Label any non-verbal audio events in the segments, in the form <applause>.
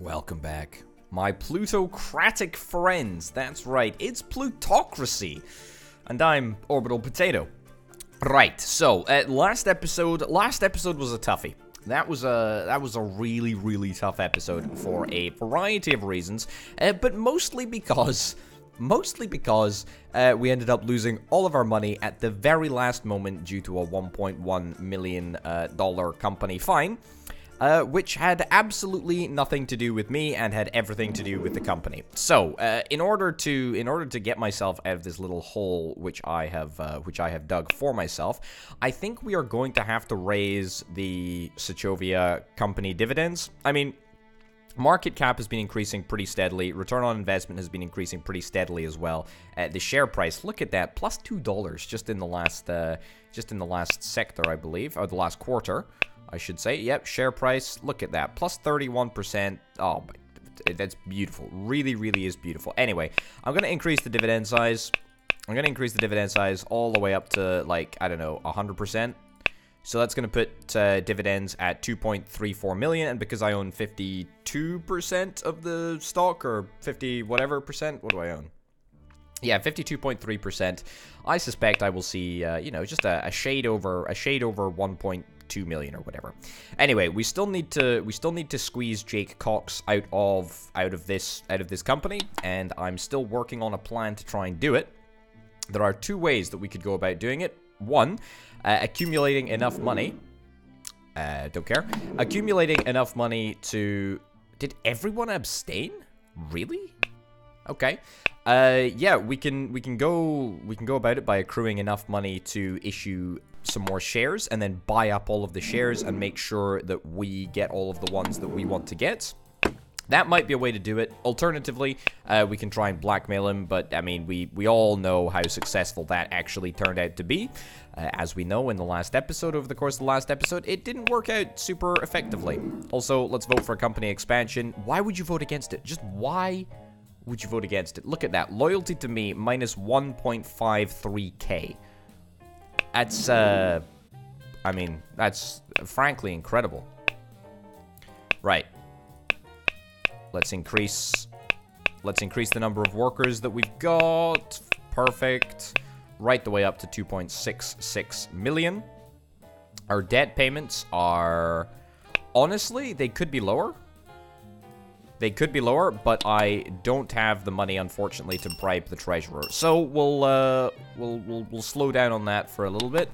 Welcome back. My plutocratic friends. That's right, it's plutocracy. And I'm Orbital Potato. Right, so, last episode, last episode was a toughie. That was a that was a really really tough episode for a variety of reasons, uh, but mostly because mostly because uh, we ended up losing all of our money at the very last moment due to a 1.1 million uh, dollar company fine uh, which had absolutely nothing to do with me and had everything to do with the company. So, uh, in order to in order to get myself out of this little hole which I have uh, which I have dug for myself, I think we are going to have to raise the Sochovia company dividends. I mean. Market cap has been increasing pretty steadily. Return on investment has been increasing pretty steadily as well. Uh, the share price, look at that, plus two dollars just in the last, uh, just in the last sector, I believe, or the last quarter. I should say. Yep, share price. Look at that. Plus 31%. Oh, that's beautiful. Really, really is beautiful. Anyway, I'm going to increase the dividend size. I'm going to increase the dividend size all the way up to, like, I don't know, 100%. So that's going to put uh, dividends at 2.34 million, and because I own 52% of the stock, or 50 whatever percent, what do I own? Yeah, 52.3%. I suspect I will see, uh, you know, just a, a, shade over, a shade over 1. 2 million or whatever. Anyway, we still need to we still need to squeeze Jake Cox out of out of this out of this company, and I'm still working on a plan to try and do it. There are two ways that we could go about doing it. One, uh, accumulating enough money. Uh, don't care. Accumulating enough money to. Did everyone abstain? Really? Okay. Uh, yeah, we can we can go we can go about it by accruing enough money to issue some more shares and then buy up all of the shares and make sure that we get all of the ones that we want to get. That might be a way to do it. Alternatively, uh, we can try and blackmail him, but I mean, we, we all know how successful that actually turned out to be. Uh, as we know in the last episode, over the course of the last episode, it didn't work out super effectively. Also, let's vote for a company expansion. Why would you vote against it? Just why would you vote against it? Look at that. Loyalty to me, minus 1.53k. That's, uh, I mean, that's frankly incredible. Right. Let's increase, let's increase the number of workers that we've got. Perfect. Right the way up to 2.66 million. Our debt payments are, honestly, they could be lower. They could be lower, but I don't have the money, unfortunately, to bribe the treasurer. So we'll, uh, we'll, we'll, we'll slow down on that for a little bit.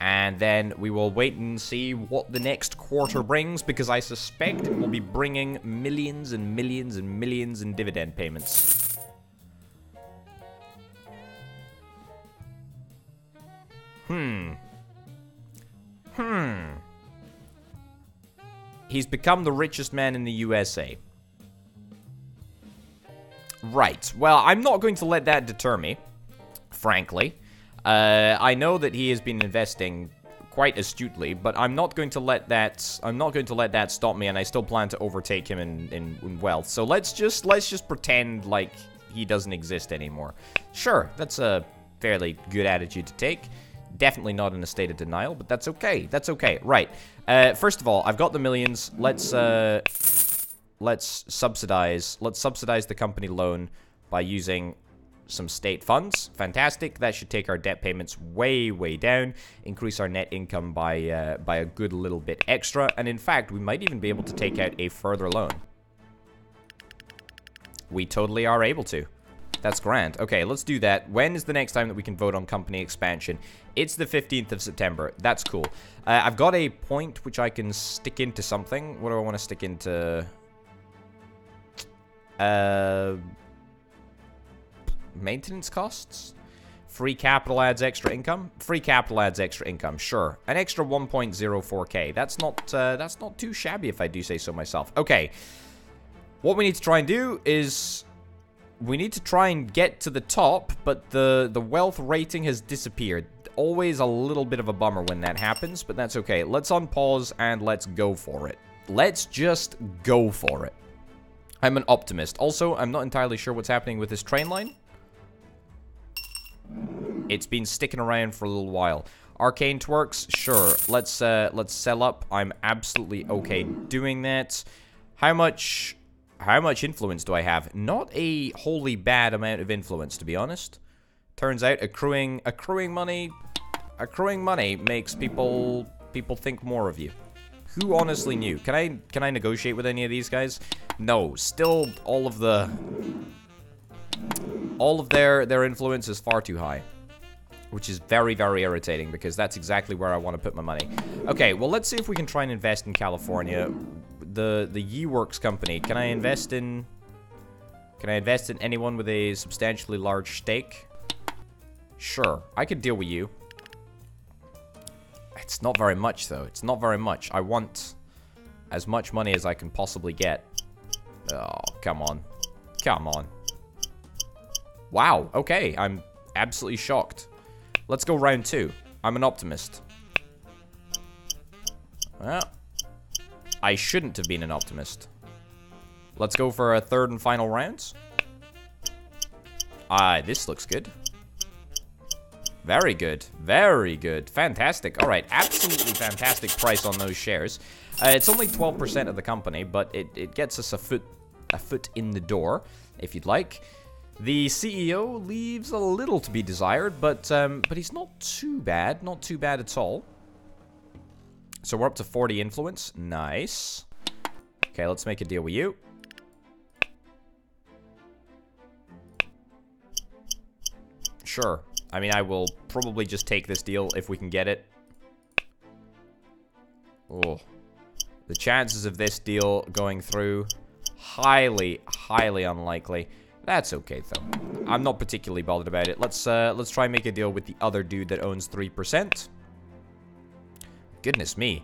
And then we will wait and see what the next quarter brings, because I suspect it will be bringing millions and millions and millions in dividend payments. Hmm. Hmm. He's become the richest man in the USA. Right. Well, I'm not going to let that deter me, frankly. Uh, I know that he has been investing quite astutely, but I'm not going to let that I'm not going to let that stop me, and I still plan to overtake him in, in, in wealth. So let's just let's just pretend like he doesn't exist anymore. Sure, that's a fairly good attitude to take. Definitely not in a state of denial, but that's okay. That's okay. Right. Uh, first of all, I've got the millions. Let's uh, let's subsidize. Let's subsidize the company loan by using some state funds. Fantastic. That should take our debt payments way, way down. Increase our net income by uh, by a good little bit extra. And in fact, we might even be able to take out a further loan. We totally are able to. That's grand. Okay, let's do that. When is the next time that we can vote on company expansion? It's the 15th of September. That's cool. Uh, I've got a point which I can stick into something. What do I want to stick into? Uh, maintenance costs? Free capital adds extra income? Free capital adds extra income, sure. An extra 1.04k. That's not uh, that's not too shabby if I do say so myself. Okay. What we need to try and do is we need to try and get to the top, but the, the wealth rating has disappeared. Always a little bit of a bummer when that happens, but that's okay. Let's unpause and let's go for it. Let's just go for it. I'm an optimist. Also, I'm not entirely sure what's happening with this train line. It's been sticking around for a little while. Arcane twerks, sure. Let's uh, let's sell up. I'm absolutely okay doing that. How much how much influence do I have? Not a wholly bad amount of influence, to be honest. Turns out accruing accruing money accruing money makes people people think more of you. Who honestly knew? Can I can I negotiate with any of these guys? No. Still all of the all of their their influence is far too high. Which is very, very irritating because that's exactly where I want to put my money. Okay, well let's see if we can try and invest in California. The the Yeeworks company. Can I invest in Can I invest in anyone with a substantially large stake? Sure, I could deal with you. It's not very much, though. It's not very much. I want as much money as I can possibly get. Oh, come on. Come on. Wow, okay. I'm absolutely shocked. Let's go round two. I'm an optimist. Well, I shouldn't have been an optimist. Let's go for a third and final round. Ah, this looks good. Very good. Very good. Fantastic. All right. Absolutely fantastic price on those shares. Uh, it's only 12% of the company, but it, it gets us a foot a foot in the door, if you'd like. The CEO leaves a little to be desired, but um, but he's not too bad. Not too bad at all. So we're up to 40 influence. Nice. Okay, let's make a deal with you. Sure. I mean, I will probably just take this deal if we can get it. Oh. The chances of this deal going through, highly, highly unlikely. That's okay, though. I'm not particularly bothered about it. Let's, uh, let's try and make a deal with the other dude that owns 3%. Goodness me.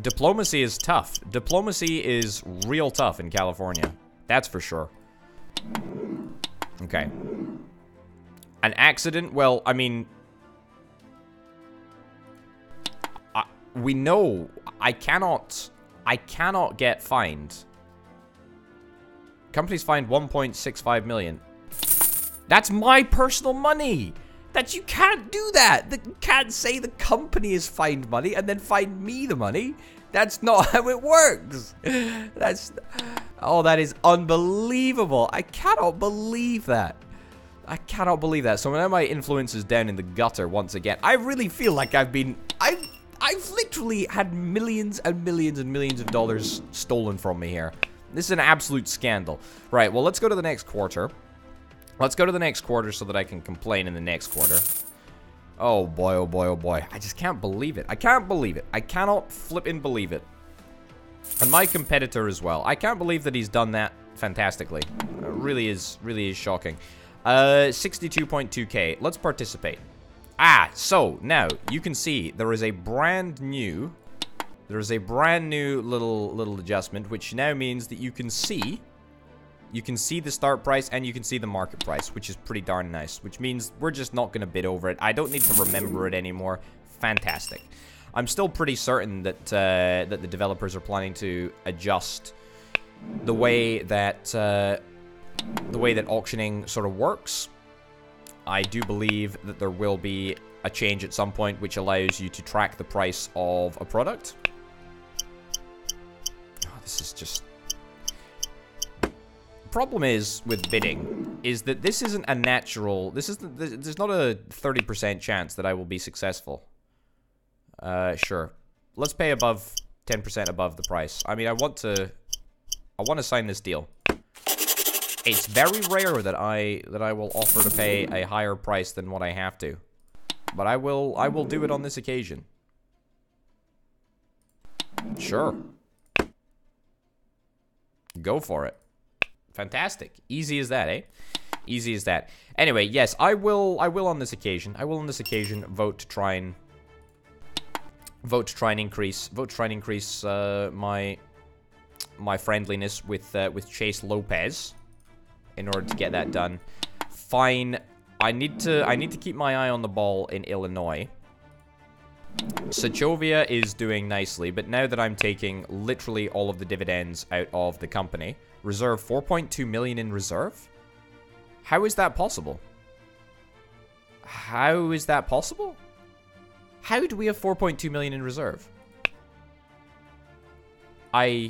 Diplomacy is tough. Diplomacy is real tough in California. That's for sure. Okay. An accident? Well, I mean... I, we know I cannot... I cannot get fined. Companies fined 1.65 million. That's my personal money! That you can't do that! That you can't say the company is fined money and then find me the money. That's not <laughs> how it works. That's... Oh, that is unbelievable. I cannot believe that. I cannot believe that. So now my influence is down in the gutter once again. I really feel like I've been... I've, I've literally had millions and millions and millions of dollars stolen from me here. This is an absolute scandal. Right, well, let's go to the next quarter. Let's go to the next quarter so that I can complain in the next quarter. Oh boy, oh boy, oh boy. I just can't believe it. I can't believe it. I cannot flip and believe it. And my competitor as well. I can't believe that he's done that fantastically. It really is, really is shocking. Uh, 62.2k. Let's participate. Ah, so now you can see there is a brand new, there is a brand new little little adjustment, which now means that you can see, you can see the start price and you can see the market price, which is pretty darn nice. Which means we're just not going to bid over it. I don't need to remember it anymore. Fantastic. I'm still pretty certain that uh, that the developers are planning to adjust the way that. Uh, the way that auctioning sort of works. I do believe that there will be a change at some point which allows you to track the price of a product. Oh, this is just... The problem is with bidding is that this isn't a natural... This isn't. There's not a 30% chance that I will be successful. Uh, sure. Let's pay above 10% above the price. I mean, I want to... I want to sign this deal. It's very rare that I that I will offer to pay a higher price than what I have to. But I will I will do it on this occasion. Sure. Go for it. Fantastic. Easy as that, eh? Easy as that. Anyway, yes, I will I will on this occasion. I will on this occasion vote to try and vote to try and increase vote to try and increase uh, my my friendliness with uh, with Chase Lopez in order to get that done. Fine. I need to I need to keep my eye on the ball in Illinois. Sechovia is doing nicely, but now that I'm taking literally all of the dividends out of the company, reserve 4.2 million in reserve? How is that possible? How is that possible? How do we have 4.2 million in reserve? I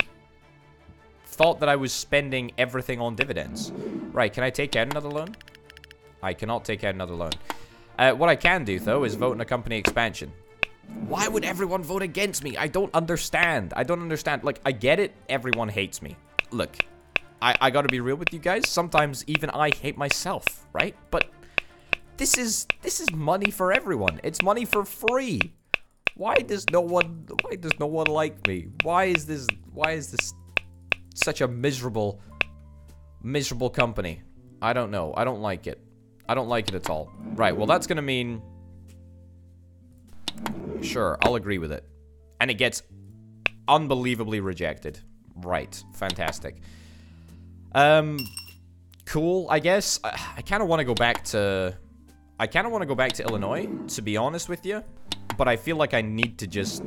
thought that I was spending everything on dividends. Right, can I take out another loan? I cannot take out another loan. Uh, what I can do, though, is vote in a company expansion. Why would everyone vote against me? I don't understand. I don't understand. Like, I get it. Everyone hates me. Look, I, I gotta be real with you guys. Sometimes even I hate myself, right? But this is this is money for everyone. It's money for free. Why does no one why does no one like me? Why is this why is this such a miserable miserable company? I don't know. I don't like it. I don't like it at all. Right, well that's gonna mean Sure, I'll agree with it. And it gets unbelievably rejected. Right, fantastic. Um, cool, I guess. I, I kind of want to go back to... I kind of want to go back to Illinois, to be honest with you. But I feel like I need to just...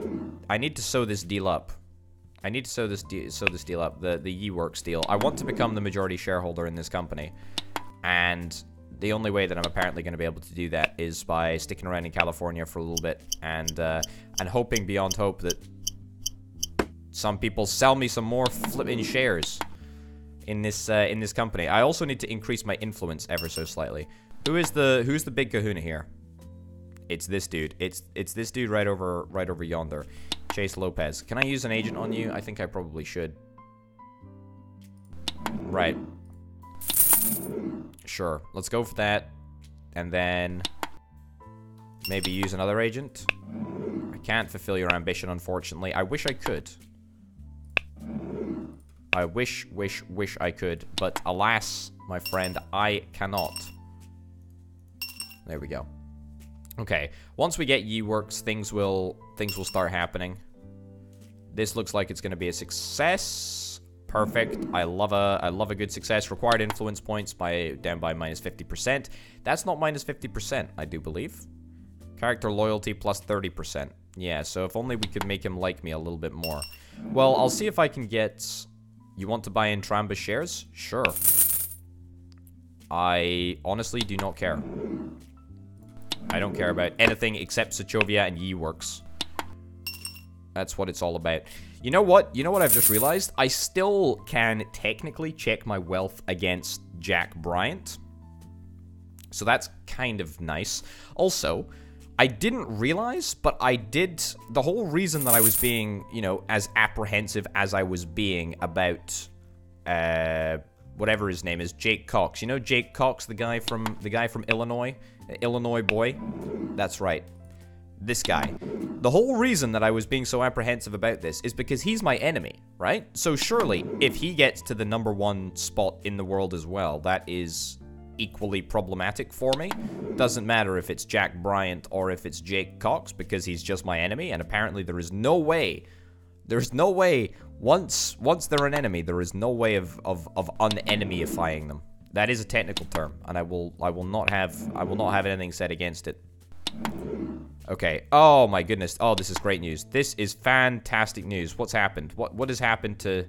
I need to sew this deal up. I need to sew this, sew this deal up, the, the Yeeworks deal. I want to become the majority shareholder in this company. And the only way that I'm apparently going to be able to do that is by sticking around in California for a little bit and uh, and hoping beyond hope that some people sell me some more flipping shares in this uh, in this company. I also need to increase my influence ever so slightly. Who is the who's the big Kahuna here? It's this dude. It's it's this dude right over right over yonder. Chase Lopez. Can I use an agent on you? I think I probably should. Right. Sure, let's go for that. And then maybe use another agent. I can't fulfill your ambition, unfortunately. I wish I could. I wish, wish, wish I could. But alas, my friend, I cannot. There we go. Okay, once we get Yeeworks, things will things will start happening. This looks like it's going to be a success. Perfect. I love a I love a good success. Required influence points by down by minus 50%. That's not minus 50%, I do believe. Character loyalty plus 30%. Yeah, so if only we could make him like me a little bit more. Well, I'll see if I can get... You want to buy in Tramba shares? Sure. I honestly do not care. I don't care about anything except Sokovia and Yeeworks. That's what it's all about. You know what? You know what I've just realized? I still can technically check my wealth against Jack Bryant. So that's kind of nice. Also, I didn't realize, but I did... The whole reason that I was being, you know, as apprehensive as I was being about... Uh, whatever his name is, Jake Cox. You know Jake Cox, the guy from the guy from Illinois? Illinois boy? That's right this guy. The whole reason that I was being so apprehensive about this is because he's my enemy, right? So surely, if he gets to the number one spot in the world as well, that is equally problematic for me. Doesn't matter if it's Jack Bryant or if it's Jake Cox, because he's just my enemy, and apparently there is no way, there's no way, once once they're an enemy, there is no way of, of, of unenemyifying them. That is a technical term, and I will I will not have I will not have anything said against it. Okay. Oh my goodness. Oh, this is great news. This is fantastic news. What's happened? What what has happened to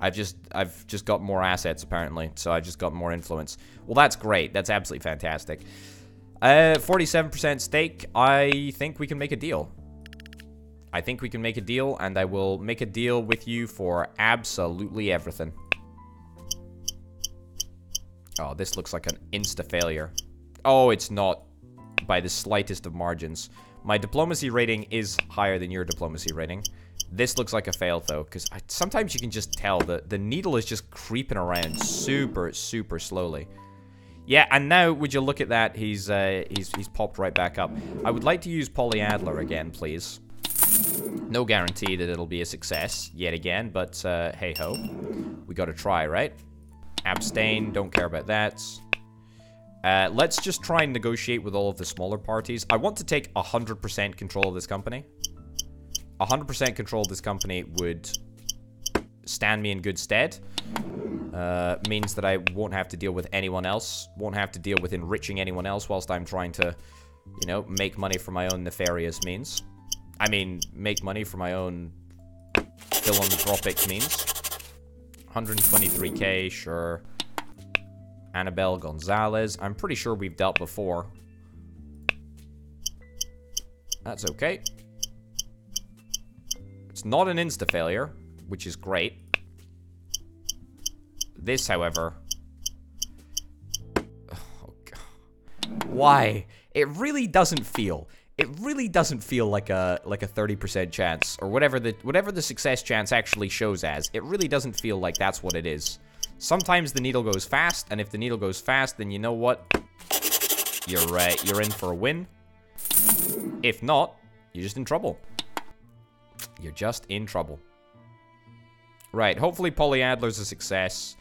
I've just I've just got more assets apparently. So I just got more influence. Well, that's great. That's absolutely fantastic. Uh 47% stake. I think we can make a deal. I think we can make a deal and I will make a deal with you for absolutely everything. Oh, this looks like an insta failure. Oh, it's not by the slightest of margins. My diplomacy rating is higher than your diplomacy rating. This looks like a fail, though, because sometimes you can just tell that the needle is just creeping around super, super slowly. Yeah, and now, would you look at that, he's, uh, he's, he's popped right back up. I would like to use Polly Adler again, please. No guarantee that it'll be a success yet again, but uh, hey-ho. We gotta try, right? Abstain, don't care about that. Uh, let's just try and negotiate with all of the smaller parties. I want to take 100% control of this company. 100% control of this company would stand me in good stead. Uh, means that I won't have to deal with anyone else. Won't have to deal with enriching anyone else whilst I'm trying to, you know, make money for my own nefarious means. I mean, make money for my own philanthropic means. 123k, sure. Annabelle Gonzalez. I'm pretty sure we've dealt before. That's okay. It's not an insta-failure, which is great. This, however... Oh. <sighs> Why? It really doesn't feel... It really doesn't feel like a like a 30% chance or whatever the whatever the success chance actually shows as. It really doesn't feel like that's what it is. Sometimes the needle goes fast, and if the needle goes fast, then you know what? You're uh, you're in for a win. If not, you're just in trouble. You're just in trouble. Right, hopefully Polly Adler's a success.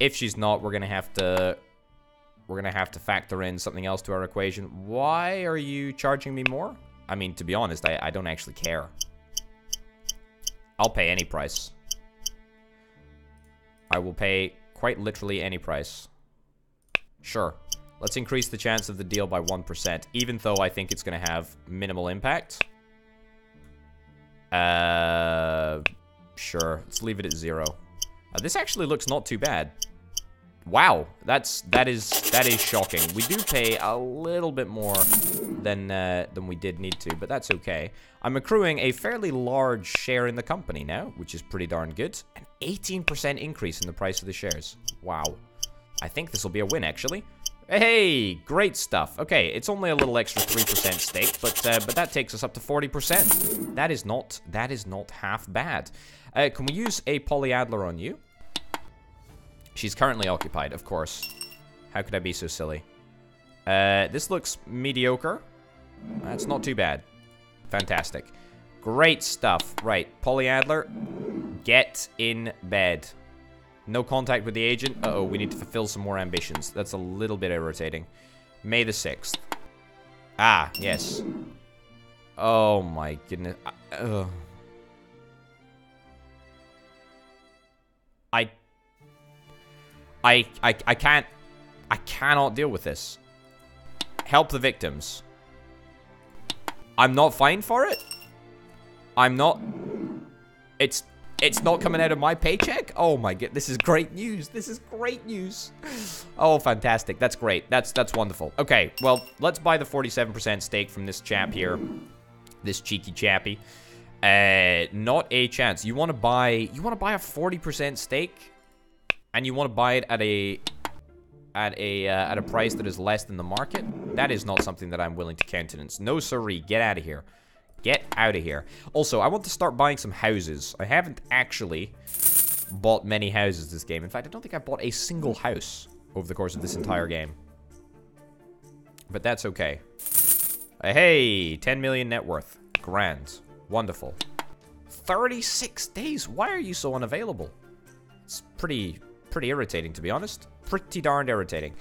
If she's not, we're gonna have to we're gonna have to factor in something else to our equation. Why are you charging me more? I mean, to be honest, I, I don't actually care. I'll pay any price. I will pay quite literally any price. Sure. Let's increase the chance of the deal by 1%, even though I think it's going to have minimal impact. Uh, sure. Let's leave it at zero. Uh, this actually looks not too bad. Wow, that's that is that is shocking. We do pay a little bit more than uh, than we did need to, but that's okay. I'm accruing a fairly large share in the company now, which is pretty darn good. An 18% increase in the price of the shares. Wow. I think this will be a win, actually. Hey, great stuff. Okay, it's only a little extra 3% stake, but uh, but that takes us up to 40%. That is not that is not half bad. Uh, can we use a Polly Adler on you? She's currently occupied, of course. How could I be so silly? Uh, this looks mediocre. That's not too bad. Fantastic. Great stuff. Right, Polly Adler, get in bed. No contact with the agent. Uh oh we need to fulfill some more ambitions. That's a little bit irritating. May the 6th. Ah, yes. Oh my goodness. Uh, I I, I, I can't, I cannot deal with this. Help the victims. I'm not fine for it. I'm not, it's, it's not coming out of my paycheck? Oh my god, this is great news. This is great news. Oh, fantastic. That's great. That's, that's wonderful. Okay, well, let's buy the 47% stake from this chap here. This cheeky chappy. Uh, not a chance. You want to buy, you want to buy a 40% stake? and you want to buy it at a at a uh, at a price that is less than the market, that is not something that I'm willing to countenance. No siree, get out of here. Get out of here. Also, I want to start buying some houses. I haven't actually bought many houses this game. In fact, I don't think I've bought a single house over the course of this entire game. But that's okay. Uh, hey, 10 million net worth. Grand. Wonderful. 36 days? Why are you so unavailable? It's pretty pretty irritating, to be honest. Pretty darned irritating.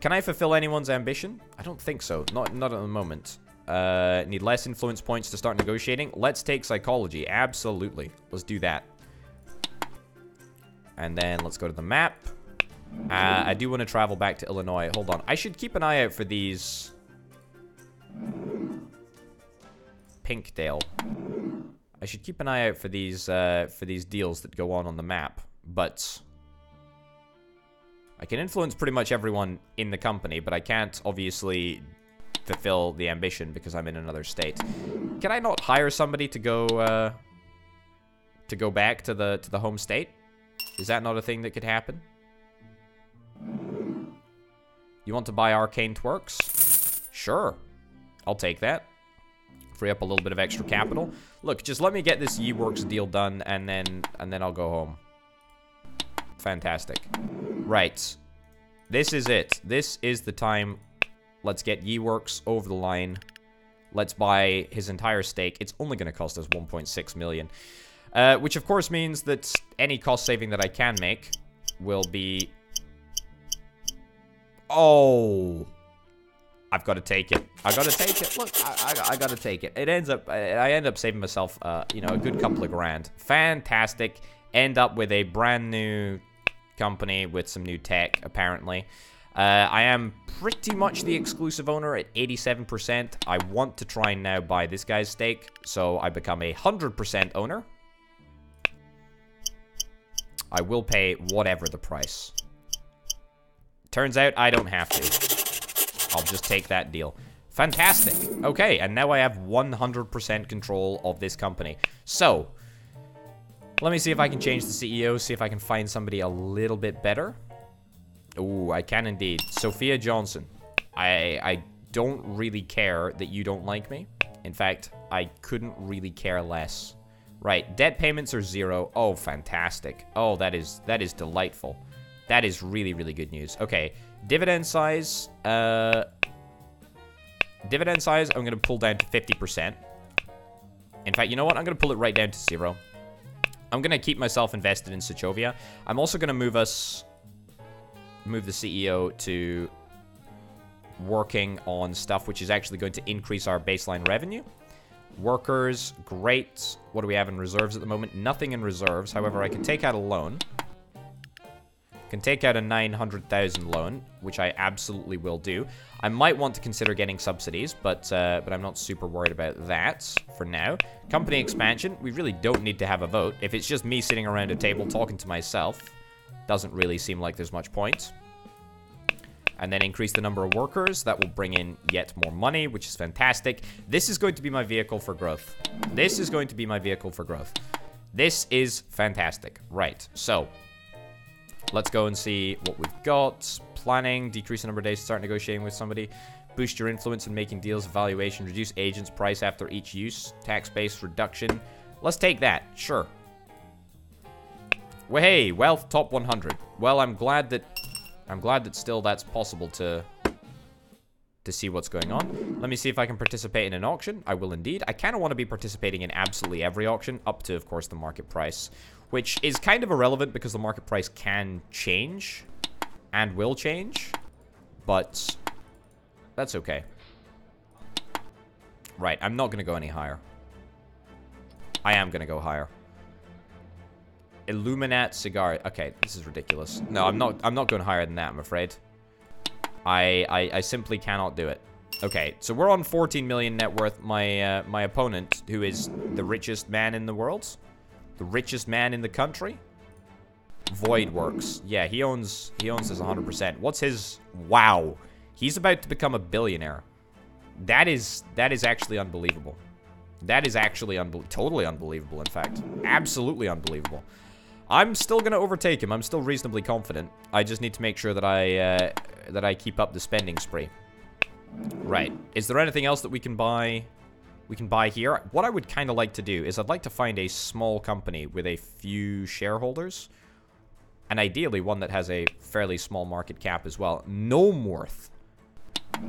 Can I fulfill anyone's ambition? I don't think so. Not, not at the moment. Uh, need less influence points to start negotiating. Let's take psychology. Absolutely. Let's do that. And then let's go to the map. Uh, I do want to travel back to Illinois. Hold on. I should keep an eye out for these... Pinkdale. I should keep an eye out for these uh, for these deals that go on on the map. But I can influence pretty much everyone in the company, but I can't obviously fulfill the ambition because I'm in another state. Can I not hire somebody to go uh, to go back to the to the home state? Is that not a thing that could happen? You want to buy Arcane Twerks? Sure. I'll take that. Free up a little bit of extra capital. Look, just let me get this Yeeworks deal done and then and then I'll go home. Fantastic. Right. This is it. This is the time. Let's get Yeeworks over the line. Let's buy his entire stake. It's only going to cost us 1.6 million. Uh, which of course means that any cost saving that I can make will be... Oh... I've got to take it. I've got to take it. Look, I, I, I got to take it. It ends up, I end up saving myself, uh, you know, a good couple of grand. Fantastic. End up with a brand new company with some new tech, apparently. Uh, I am pretty much the exclusive owner at 87%. I want to try and now buy this guy's stake, so I become a 100% owner. I will pay whatever the price. Turns out I don't have to. I'll just take that deal. Fantastic. Okay, and now I have 100% control of this company. So, Let me see if I can change the CEO, see if I can find somebody a little bit better. Ooh, I can indeed. Sophia Johnson. I, I don't really care that you don't like me. In fact, I couldn't really care less. Right, debt payments are zero. Oh, fantastic. Oh, that is that is delightful. That is really, really good news. Okay, dividend size. Uh, dividend size, I'm going to pull down to 50%. In fact, you know what? I'm going to pull it right down to zero. I'm going to keep myself invested in Sechovia. I'm also going to move us... Move the CEO to working on stuff which is actually going to increase our baseline revenue. Workers, great. What do we have in reserves at the moment? Nothing in reserves. However, I can take out a loan. Can take out a 900,000 loan, which I absolutely will do. I might want to consider getting subsidies, but uh, but I'm not super worried about that for now. Company expansion, we really don't need to have a vote. If it's just me sitting around a table talking to myself, doesn't really seem like there's much point and then increase the number of workers. That will bring in yet more money, which is fantastic. This is going to be my vehicle for growth. This is going to be my vehicle for growth. This is fantastic. Right, so let's go and see what we've got. Planning, decrease the number of days to start negotiating with somebody. Boost your influence in making deals, evaluation, reduce agents' price after each use, tax base reduction. Let's take that, sure. Well, hey, wealth top 100. Well, I'm glad that I'm glad that still that's possible to to see what's going on. Let me see if I can participate in an auction. I will indeed. I kind of want to be participating in absolutely every auction, up to, of course, the market price, which is kind of irrelevant because the market price can change and will change, but that's okay. Right, I'm not going to go any higher. I am going to go higher. Illuminat cigar. Okay, this is ridiculous. No, I'm not. I'm not going higher than that. I'm afraid. I, I I simply cannot do it. Okay, so we're on 14 million net worth. My uh, my opponent, who is the richest man in the world, the richest man in the country, Void Works. Yeah, he owns he owns this 100%. What's his? Wow, he's about to become a billionaire. That is that is actually unbelievable. That is actually unbe totally unbelievable. In fact, absolutely unbelievable. I'm still going to overtake him. I'm still reasonably confident. I just need to make sure that I uh, that I keep up the spending spree. Right. Is there anything else that we can buy? We can buy here. What I would kind of like to do is I'd like to find a small company with a few shareholders. And ideally one that has a fairly small market cap as well. Gnomeworth.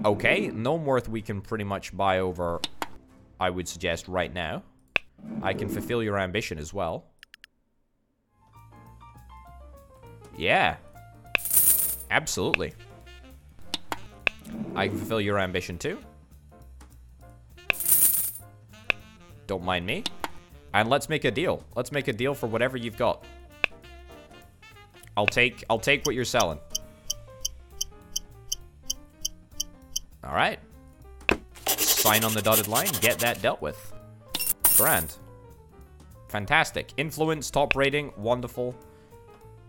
Okay, Gnomeworth we can pretty much buy over, I would suggest, right now. I can fulfill your ambition as well. Yeah. Absolutely. I can fulfill your ambition too. Don't mind me. And let's make a deal. Let's make a deal for whatever you've got. I'll take I'll take what you're selling. All right. Sign on the dotted line, get that dealt with. Grand. Fantastic. Influence, top rating, wonderful.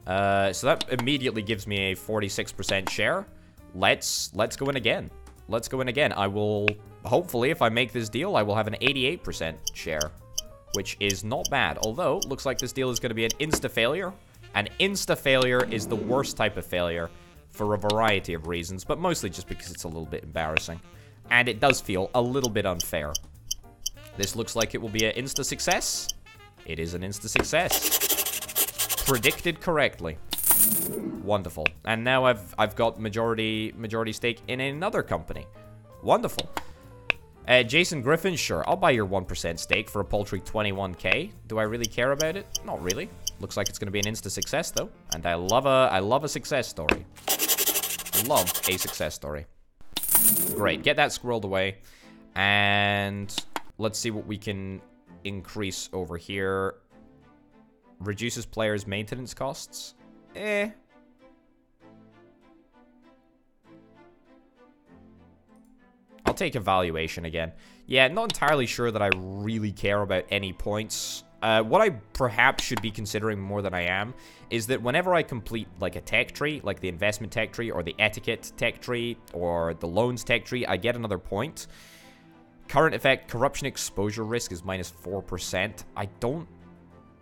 Uh, so that immediately gives me a 46% share. Let's let's go in again. Let's go in again. I will, hopefully, if I make this deal, I will have an 88% share, which is not bad. Although, looks like this deal is going to be an insta-failure. An insta-failure is the worst type of failure for a variety of reasons, but mostly just because it's a little bit embarrassing. And it does feel a little bit unfair. This looks like it will be an insta-success. It is an insta-success predicted correctly. Wonderful. And now I've I've got majority majority stake in another company. Wonderful. Uh, Jason Griffin, sure. I'll buy your 1% stake for a paltry 21k. Do I really care about it? Not really. Looks like it's going to be an insta success though, and I love a I love a success story. Love a success story. Great. Get that squirreled away, and let's see what we can increase over here. Reduces players' maintenance costs. Eh. I'll take evaluation again. Yeah, not entirely sure that I really care about any points. Uh, what I perhaps should be considering more than I am is that whenever I complete like a tech tree, like the investment tech tree or the etiquette tech tree or the loans tech tree, I get another point. Current effect, corruption exposure risk is minus 4%. I don't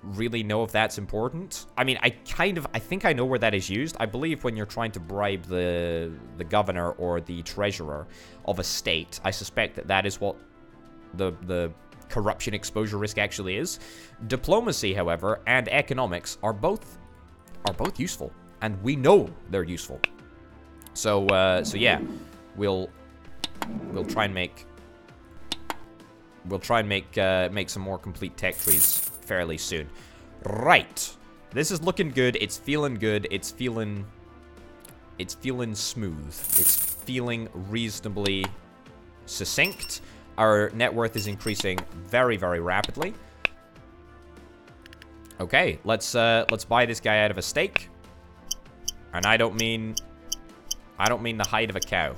really know if that's important. I mean, I kind of, I think I know where that is used. I believe when you're trying to bribe the the governor or the treasurer of a state, I suspect that that is what the the corruption exposure risk actually is. Diplomacy, however, and economics are both are both useful, and we know they're useful. So, uh, so yeah, we'll we'll try and make we'll try and make uh, make some more complete tech trees fairly soon. Right. This is looking good. It's feeling good. It's feeling... It's feeling smooth. It's feeling reasonably succinct. Our net worth is increasing very, very rapidly. Okay, let's uh, let's buy this guy out of a stake. And I don't mean... I don't mean the height of a cow.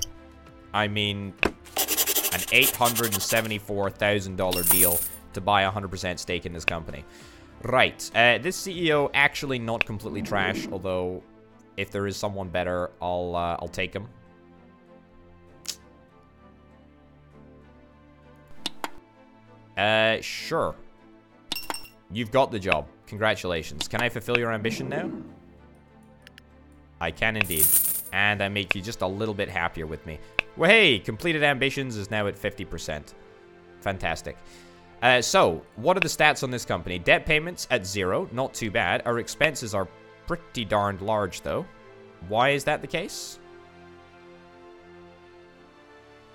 I mean an $874,000 deal to buy a 100% stake in this company. Right, uh, this CEO actually not completely trash, although if there is someone better, I'll uh, I'll take him. Uh, sure. You've got the job. Congratulations. Can I fulfill your ambition now? I can indeed. And I make you just a little bit happier with me. Well, hey, completed ambitions is now at 50%. Fantastic. Uh, so, what are the stats on this company? Debt payments at zero, not too bad. Our expenses are pretty darned large, though. Why is that the case?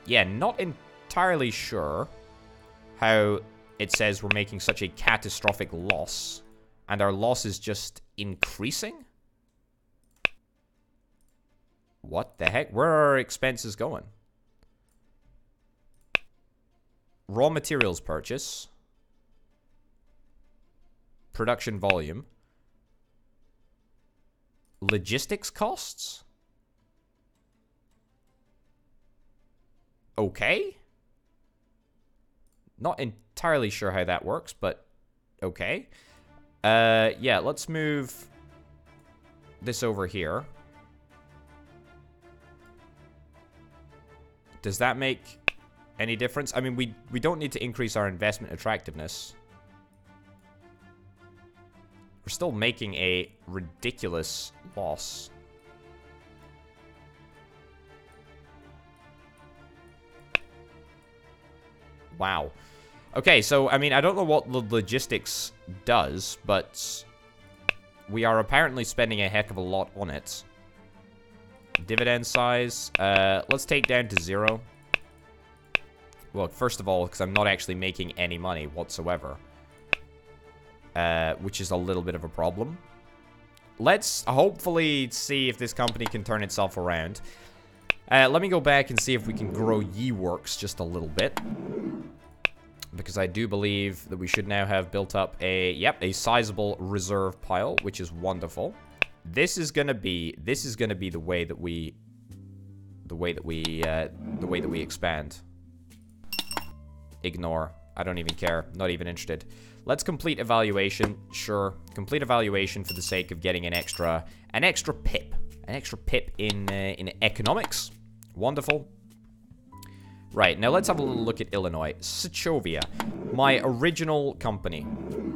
Yeah, not entirely sure how it says we're making such a catastrophic loss, and our loss is just increasing? What the heck? Where are our expenses going? Raw materials purchase, production volume, logistics costs. Okay. Not entirely sure how that works, but okay. Uh, yeah, let's move this over here. Does that make any difference? I mean, we, we don't need to increase our investment attractiveness. We're still making a ridiculous loss. Wow. Okay, so, I mean, I don't know what the logistics does, but we are apparently spending a heck of a lot on it. Dividend size, uh, let's take down to zero. Well, first of all, because I'm not actually making any money whatsoever. Uh, which is a little bit of a problem. Let's hopefully see if this company can turn itself around. Uh, let me go back and see if we can grow Yeeworks just a little bit. Because I do believe that we should now have built up a, yep, a sizable reserve pile, which is wonderful. This is gonna be, this is gonna be the way that we, the way that we, uh, the way that we expand. Ignore. I don't even care. Not even interested. Let's complete evaluation. Sure. Complete evaluation for the sake of getting an extra an extra pip. An extra pip in uh, in economics. Wonderful. Right, now let's have a little look at Illinois. Sechovia. My original company.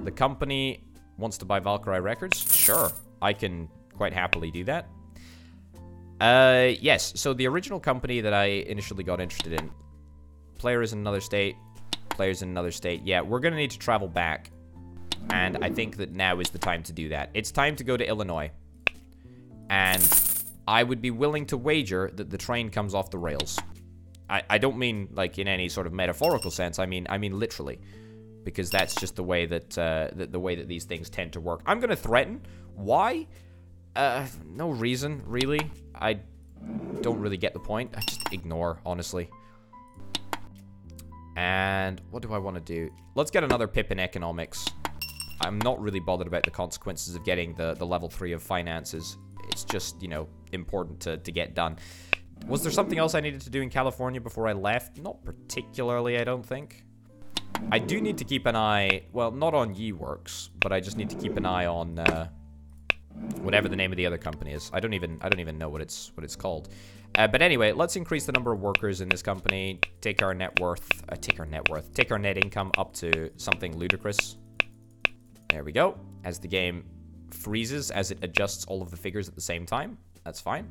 The company wants to buy Valkyrie Records? Sure. I can quite happily do that. Uh, yes, so the original company that I initially got interested in. Player is in another state players in another state. Yeah, we're going to need to travel back. And I think that now is the time to do that. It's time to go to Illinois. And I would be willing to wager that the train comes off the rails. I, I don't mean like in any sort of metaphorical sense. I mean I mean literally. Because that's just the way that, uh, the, the way that these things tend to work. I'm to threaten. Why? Uh, no reason, really. I don't really get the point. I just ignore, honestly. And what do I want to do? Let's get another pip in economics. I'm not really bothered about the consequences of getting the, the level 3 of finances. It's just, you know, important to, to get done. Was there something else I needed to do in California before I left? Not particularly, I don't think. I do need to keep an eye, well, not on Yeeworks, but I just need to keep an eye on uh, whatever the name of the other company is. I don't even I don't even know what it's what it's called. Uh, but anyway, let's increase the number of workers in this company. Take our net worth, uh, take our net worth, take our net income up to something ludicrous. There we go. As the game freezes, as it adjusts all of the figures at the same time. That's fine.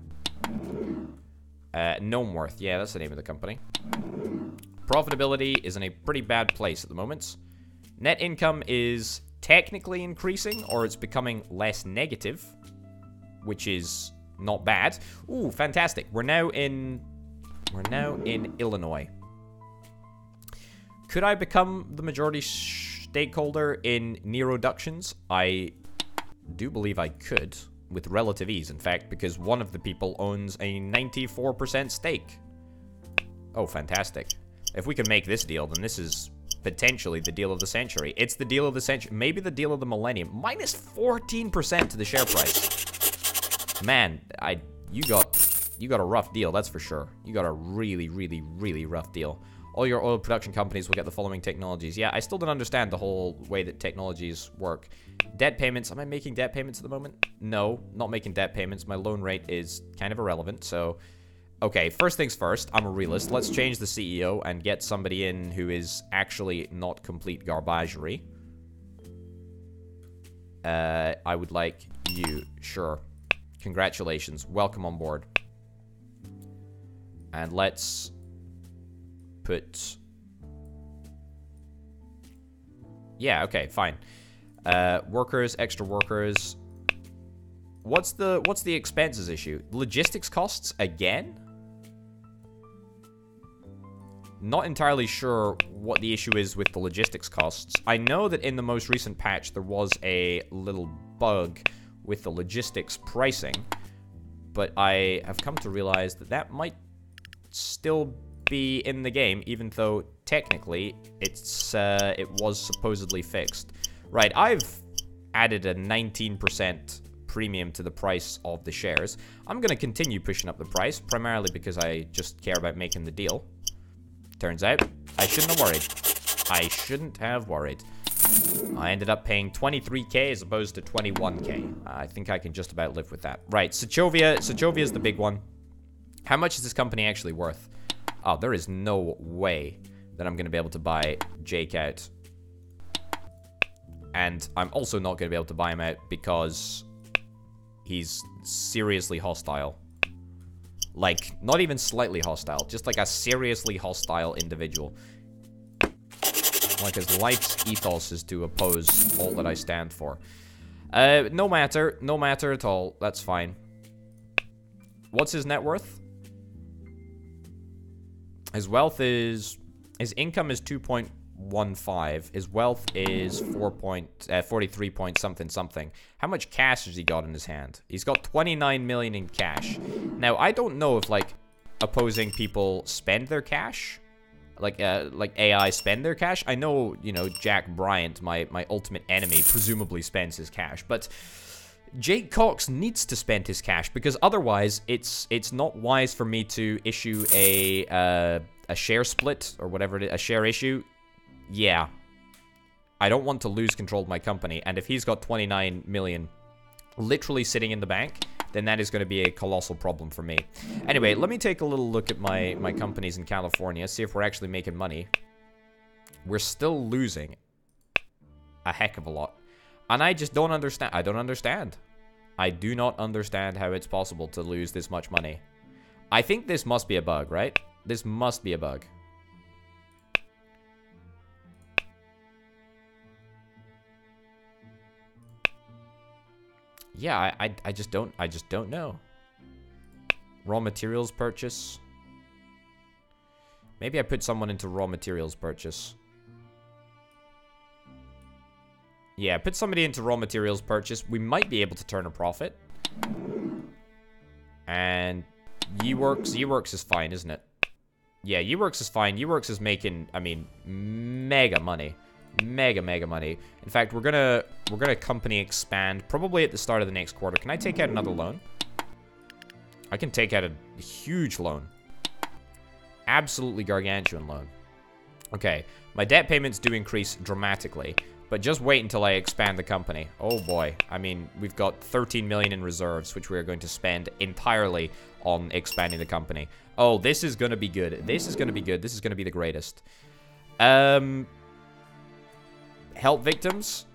Uh, Gnomeworth. Yeah, that's the name of the company. Profitability is in a pretty bad place at the moment. Net income is technically increasing, or it's becoming less negative, which is not bad. Ooh, fantastic. We're now in... We're now in Illinois. Could I become the majority stakeholder in Neuroductions? I do believe I could, with relative ease, in fact, because one of the people owns a 94% stake. Oh, fantastic. If we can make this deal, then this is potentially the deal of the century. It's the deal of the century. Maybe the deal of the millennium. Minus 14% to the share price. Man, I you got you got a rough deal, that's for sure. You got a really, really, really rough deal. All your oil production companies will get the following technologies. Yeah, I still don't understand the whole way that technologies work. Debt payments. Am I making debt payments at the moment? No, not making debt payments. My loan rate is kind of irrelevant, so Okay, first things first, I'm a realist. Let's change the CEO and get somebody in who is actually not complete garbagery. Uh, I would like you. Sure. Congratulations. Welcome on board. And let's put... Yeah, okay, fine. Uh, workers, extra workers. What's the what's the expenses issue? Logistics costs again? Not entirely sure what the issue is with the logistics costs. I know that in the most recent patch there was a little bug with the logistics pricing, but I have come to realize that that might still be in the game, even though technically it's uh, it was supposedly fixed. Right, I've added a 19% premium to the price of the shares. I'm going to continue pushing up the price, primarily because I just care about making the deal. Turns out, I shouldn't have worried. I shouldn't have worried. I ended up paying 23k as opposed to 21k. Uh, I think I can just about live with that. Right, Sochovia. Sochovia is the big one. How much is this company actually worth? Oh, there is no way that I'm going to be able to buy Jake out. And I'm also not going to be able to buy him out because he's seriously hostile. Like, not even slightly hostile, just like a seriously hostile individual. Like his life's ethos is to oppose all that I stand for. Uh, no matter, no matter at all, that's fine. What's his net worth? His wealth is, his income is 2.1 one five. His wealth is four point uh, forty three point something something. How much cash has he got in his hand? He's got twenty nine million in cash. Now I don't know if like opposing people spend their cash, like uh, like AI spend their cash. I know you know Jack Bryant, my my ultimate enemy, presumably spends his cash, but. Jake Cox needs to spend his cash because otherwise it's it's not wise for me to issue a uh, a share split or whatever it is, a share issue yeah, I don't want to lose control of my company. And if he's got 29 million literally sitting in the bank, then that is going to be a colossal problem for me. Anyway, let me take a little look at my, my companies in California, see if we're actually making money. We're still losing a heck of a lot. And I just don't understand. I don't understand. I do not understand how it's possible to lose this much money. I think this must be a bug, right? This must be a bug. Yeah, I, I, I just don't, I just don't know. Raw materials purchase. Maybe I put someone into raw materials purchase. Yeah, put somebody into raw materials purchase. We might be able to turn a profit. And Yeeworks, Yeeworks is fine, isn't it? Yeah, Yeeworks is fine. Yeeworks is making, I mean, mega money mega mega money. In fact we're gonna we're gonna company expand probably at the start of the next quarter. Can i take out another loan? I can take out a huge loan. Absolutely gargantuan loan. Okay my debt payments do increase dramatically but just wait until i expand the company. Oh boy. I mean we've got 13 million in reserves which we are going to spend entirely on expanding the company. Oh this is gonna be good. This is gonna be good. This is gonna be the greatest. Um help victims.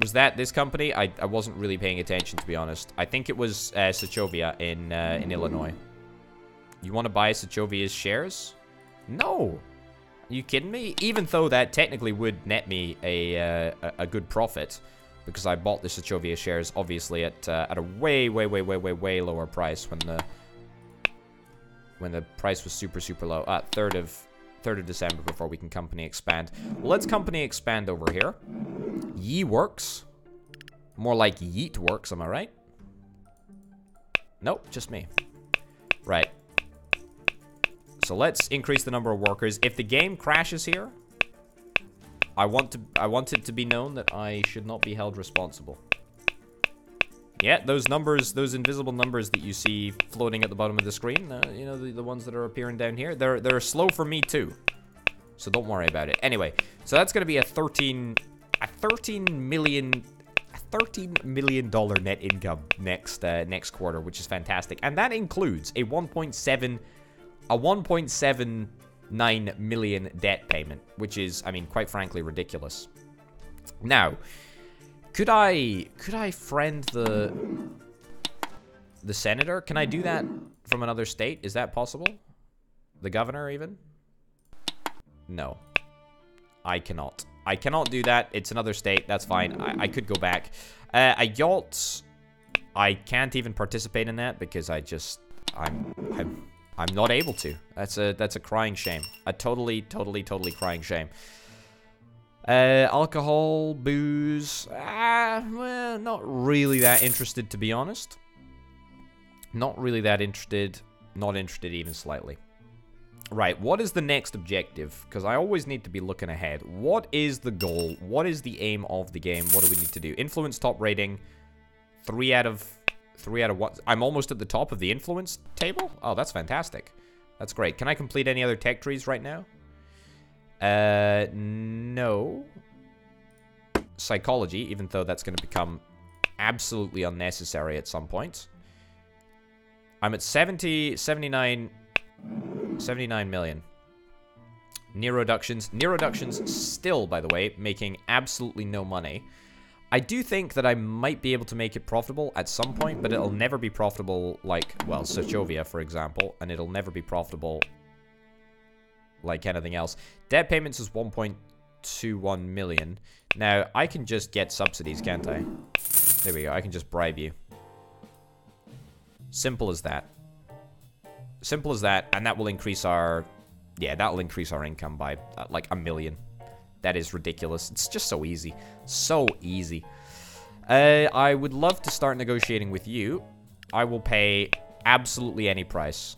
Was that this company? I, I wasn't really paying attention, to be honest. I think it was uh, Sokovia in, uh, in Illinois. You want to buy Sokovia's shares? No. Are you kidding me? Even though that technically would net me a, uh, a good profit. Because I bought the Sokovia shares, obviously, at uh, at a way, way, way, way, way, way lower price when the when the price was super, super low. Uh, 3rd of 3rd of December before we can company expand. Well, let's company expand over here. Yeeworks. More like yeet works, am I right? Nope, just me. Right. So let's increase the number of workers. If the game crashes here, I want to I want it to be known that I should not be held responsible. Yeah, those numbers, those invisible numbers that you see floating at the bottom of the screen, uh, you know, the, the ones that are appearing down here, they're they're slow for me too. So don't worry about it. Anyway, so that's going to be a 13 a 13 million a 13 million dollar net income next uh, next quarter, which is fantastic. And that includes a 1.7 a 1.79 million debt payment, which is I mean, quite frankly ridiculous. Now, could I could I friend the the senator? Can I do that from another state? Is that possible? The governor even? No. I cannot. I cannot do that. It's another state. That's fine. I, I could go back. Uh, a yacht. I can't even participate in that because I just I'm I'm I'm not able to. That's a that's a crying shame. A totally totally totally crying shame. Uh, alcohol, booze, ah, well, not really that interested to be honest. Not really that interested, not interested even slightly. Right, what is the next objective? Because I always need to be looking ahead. What is the goal? What is the aim of the game? What do we need to do? Influence top rating, three out of, three out of what? I'm almost at the top of the influence table? Oh, that's fantastic. That's great. Can I complete any other tech trees right now? Uh, no. Psychology, even though that's going to become absolutely unnecessary at some point. I'm at 70, 79, 79 million. Neuroductions. Neuroductions still, by the way, making absolutely no money. I do think that I might be able to make it profitable at some point, but it'll never be profitable like, well, Sochovia, for example, and it'll never be profitable like anything else. Debt payments is 1.21 million. Now, I can just get subsidies, can't I? There we go. I can just bribe you. Simple as that. Simple as that, and that will increase our... Yeah, that will increase our income by, uh, like, a million. That is ridiculous. It's just so easy. So easy. Uh, I would love to start negotiating with you. I will pay absolutely any price.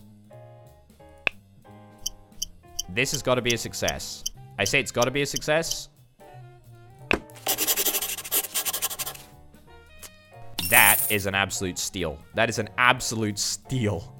This has got to be a success. I say it's got to be a success. That is an absolute steal. That is an absolute steal.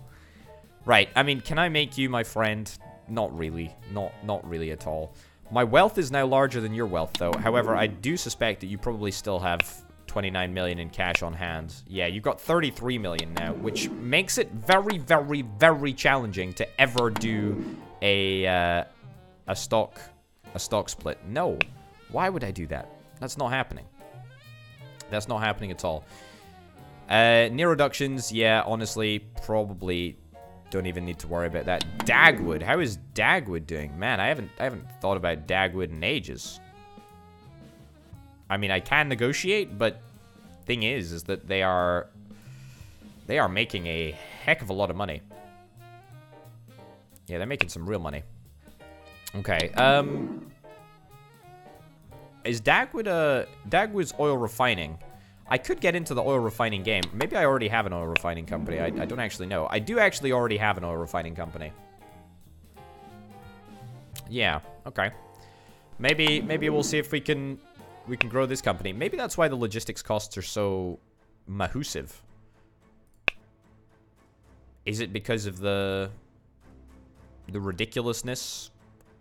Right, I mean, can I make you my friend? Not really. Not, not really at all. My wealth is now larger than your wealth, though. However, I do suspect that you probably still have 29 million in cash on hand. Yeah, you've got 33 million now, which makes it very, very, very challenging to ever do a uh, a stock a stock split. No. Why would I do that? That's not happening. That's not happening at all. Uh, Neuroductions, yeah, honestly, probably don't even need to worry about that. Dagwood, how is Dagwood doing? Man, I haven't I haven't thought about Dagwood in ages. I mean, I can negotiate, but thing is, is that they are they are making a heck of a lot of money. Yeah, they're making some real money. Okay, um... Is Dagwood, uh... Dagwood's oil refining. I could get into the oil refining game. Maybe I already have an oil refining company. I, I don't actually know. I do actually already have an oil refining company. Yeah, okay. Maybe, maybe we'll see if we can, we can grow this company. Maybe that's why the logistics costs are so mahusive. Is it because of the the ridiculousness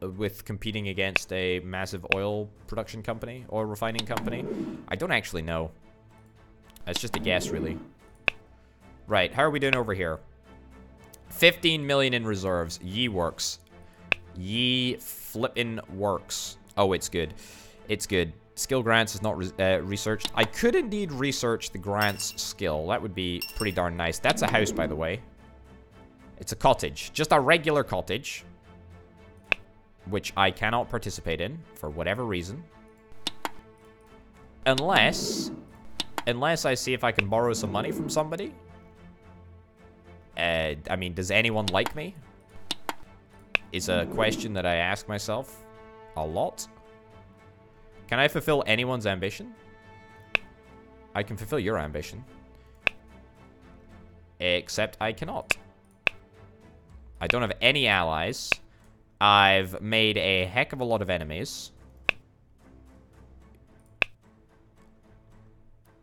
with competing against a massive oil production company, or refining company? I don't actually know. That's just a guess, really. Right, how are we doing over here? 15 million in reserves. Yeeworks. Ye flippin' works. Oh, it's good. It's good. Skill grants is not re uh, researched. I could indeed research the grants skill. That would be pretty darn nice. That's a house, by the way. It's a cottage. Just a regular cottage. Which I cannot participate in for whatever reason. Unless... Unless I see if I can borrow some money from somebody. Uh, I mean, does anyone like me? Is a question that I ask myself a lot. Can I fulfill anyone's ambition? I can fulfill your ambition. Except I cannot. I don't have any allies. I've made a heck of a lot of enemies.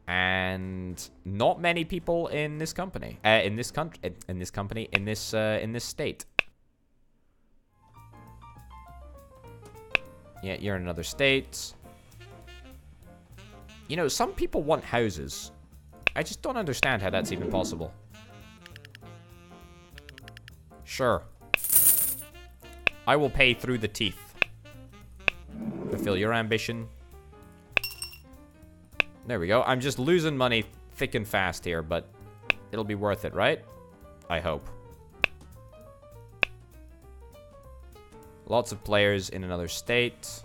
And not many people in this company, uh, in this country, in this company, in this, uh, in this state. Yeah, you're in another state. You know, some people want houses. I just don't understand how that's even possible. Sure. I will pay through the teeth. Fulfill your ambition. There we go. I'm just losing money thick and fast here, but it'll be worth it, right? I hope. Lots of players in another state.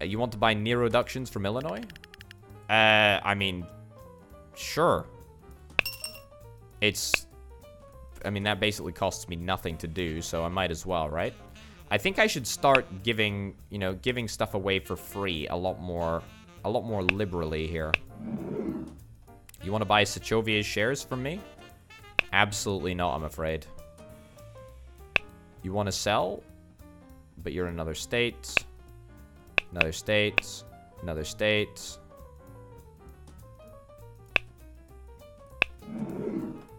Uh, you want to buy Neuroductions from Illinois? Uh, I mean, sure. It's, I mean, that basically costs me nothing to do, so I might as well, right? I think I should start giving, you know, giving stuff away for free a lot more, a lot more liberally here. You want to buy Sochovia's shares from me? Absolutely not, I'm afraid. You want to sell? But you're in another state. Another state. Another state.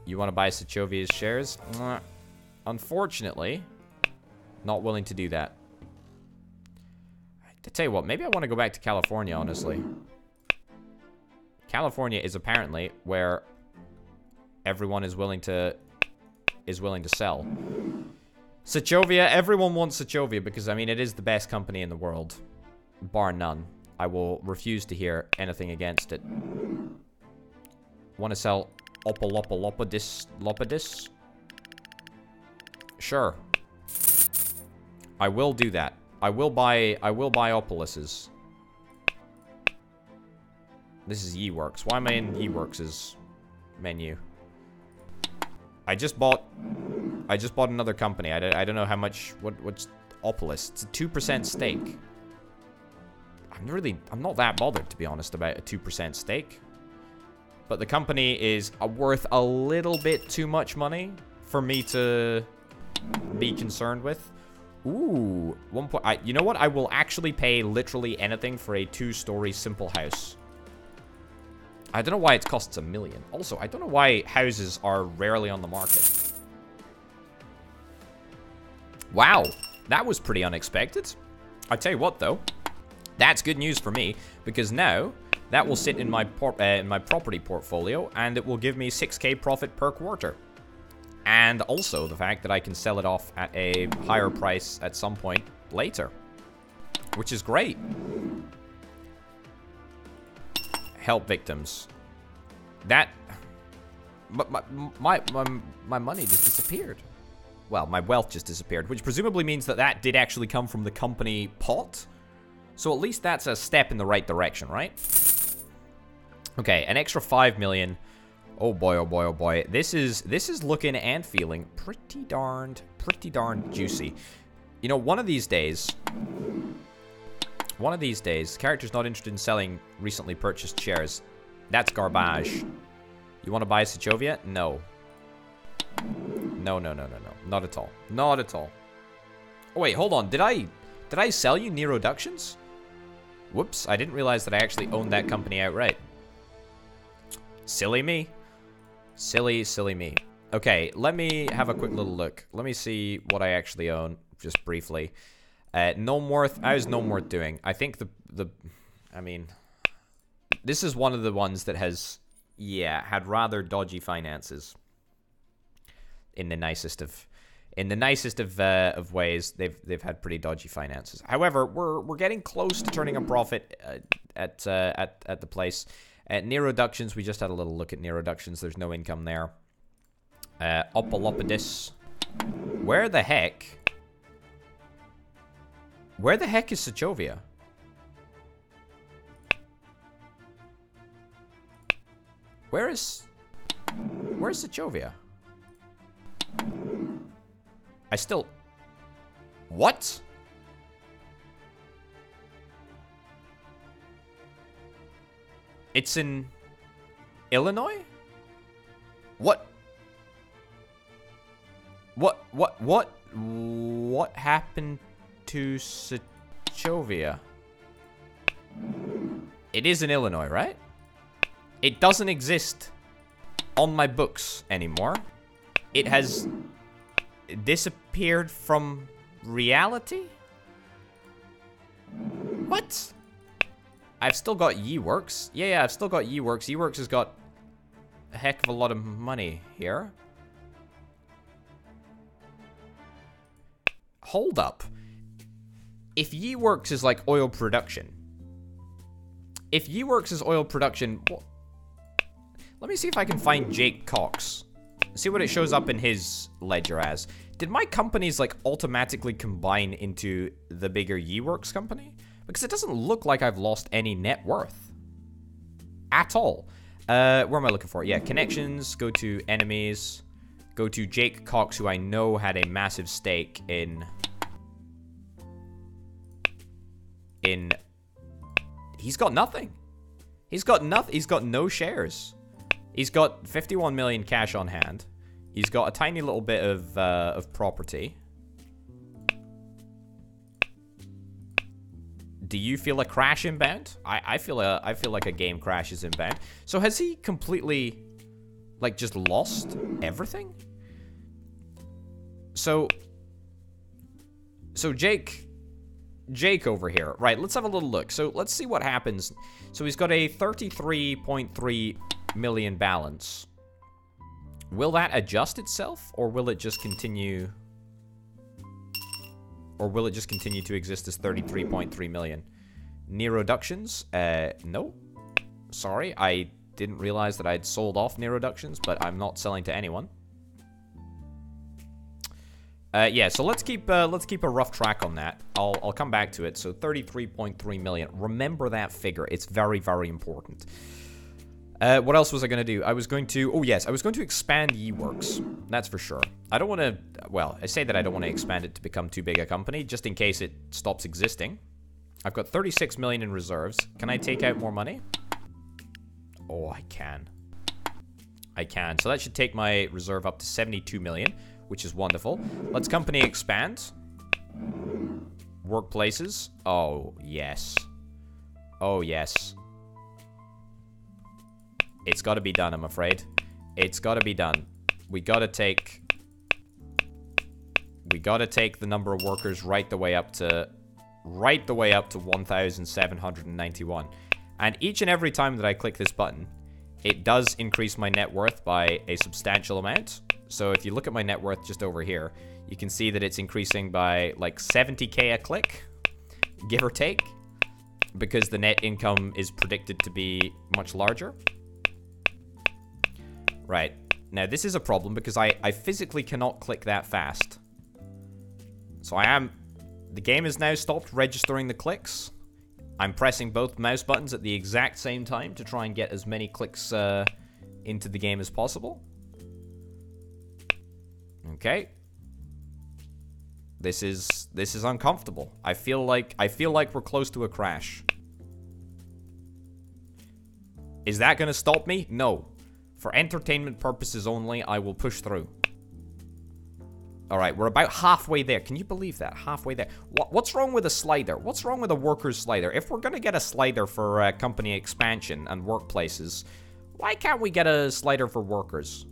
You want to buy Sochovia's shares? Unfortunately, not willing to do that. To tell you what, maybe I want to go back to California, honestly. California is apparently where everyone is willing to is willing to sell. Sochovia, everyone wants Sochovia because, I mean, it is the best company in the world. Bar none. I will refuse to hear anything against it. Want to sell Opalopalopodis Lopodis? Sure. I will do that. I will buy I will buy Opalises. This is Yeeworks. Why am I in Yeeworks' menu? I just bought I just bought another company. I, don't, I don't know how much what what's Opolis. It's a 2% stake. I'm really I'm not that bothered to be honest about a 2% stake. But the company is uh, worth a little bit too much money for me to be concerned with. Ooh, one point. I, you know what? I will actually pay literally anything for a two-story simple house. I don't know why it costs a million. Also, I don't know why houses are rarely on the market. Wow, that was pretty unexpected. I tell you what, though, that's good news for me because now that will sit in my uh, in my property portfolio and it will give me 6k profit per quarter. And also the fact that I can sell it off at a higher price at some point later, which is great. Help victims. That my my my, my money just disappeared. Well, my wealth just disappeared, which presumably means that that did actually come from the company pot. So at least that's a step in the right direction, right? Okay, an extra 5 million. Oh boy, oh boy, oh boy. This is this is looking and feeling pretty darned, pretty darned juicy. You know, one of these days, one of these days, character's not interested in selling recently purchased shares. That's garbage. You want to buy Sochovia? No. No, no, no, no, no. Not at all. Not at all. Oh, wait, hold on. Did I did I sell you Neuroductions? Whoops, I didn't realize that I actually owned that company outright. Silly me. Silly, silly me. Okay, let me have a quick little look. Let me see what I actually own, just briefly. Uh, Gnomeworth, how's Gnomeworth doing? I think the, the, I mean, this is one of the ones that has, yeah, had rather dodgy finances. In the nicest of, in the nicest of uh, of ways, they've they've had pretty dodgy finances. However, we're we're getting close to turning a profit uh, at uh, at at the place. At Neuroductions, we just had a little look at Neuroductions. There's no income there. Uh, Opolopidis. Where the heck? Where the heck is Sochovia? Where is... Where's Sochovia? I still... What? It's in... Illinois? What? What, what, what, what happened to Sochovia? It is in Illinois, right? It doesn't exist on my books anymore. It has disappeared from reality? What? I've still got Yeeworks. Yeah, yeah, I've still got Yeeworks. Yeeworks has got a heck of a lot of money here. Hold up. If Yeeworks is like oil production, if Yeeworks is oil production, what? let me see if I can find Jake Cox. See what it shows up in his ledger as. Did my companies like automatically combine into the bigger Yeeworks company? Because it doesn't look like I've lost any net worth. At all. Uh, where am I looking for? It? Yeah, connections, go to enemies, go to Jake Cox, who I know had a massive stake in... In... He's got nothing. He's got nothing. He's got no shares. He's got 51 million cash on hand. He's got a tiny little bit of, uh, of property. Do you feel a crash inbound? I, I feel a I feel like a game crash is inbound. So has he completely like just lost everything? So So Jake Jake over here. Right, let's have a little look. So let's see what happens. So he's got a 33.3 million balance. Will that adjust itself, or will it just continue... Or will it just continue to exist as 33.3 million? Neuroductions? Uh, no. Sorry, I didn't realize that I'd sold off Neuroductions, but I'm not selling to anyone. Uh, yeah, so let's keep uh, let's keep a rough track on that. I'll I'll come back to it. So 33.3 million. Remember that figure. It's very very important. Uh, what else was I going to do? I was going to... Oh, yes. I was going to expand Yeeworks. That's for sure. I don't want to... Well, I say that I don't want to expand it to become too big a company, just in case it stops existing. I've got 36 million in reserves. Can I take out more money? Oh, I can. I can. So that should take my reserve up to 72 million, which is wonderful. Let's company expand. Workplaces. Oh, yes. Oh, yes. It's got to be done, I'm afraid. It's got to be done. We got to take... We got to take the number of workers right the way up to... Right the way up to 1,791. And each and every time that I click this button, it does increase my net worth by a substantial amount. So if you look at my net worth just over here, you can see that it's increasing by like 70k a click, give or take, because the net income is predicted to be much larger. Right. Now, this is a problem because I, I physically cannot click that fast. So I am... The game has now stopped registering the clicks. I'm pressing both mouse buttons at the exact same time to try and get as many clicks uh, into the game as possible. Okay. This is this is uncomfortable. I feel like I feel like we're close to a crash. Is that going to stop me? No. For entertainment purposes only, I will push through. Alright, we're about halfway there. Can you believe that? Halfway there. What, what's wrong with a slider? What's wrong with a worker's slider? If we're gonna get a slider for uh, company expansion and workplaces, why can't we get a slider for workers?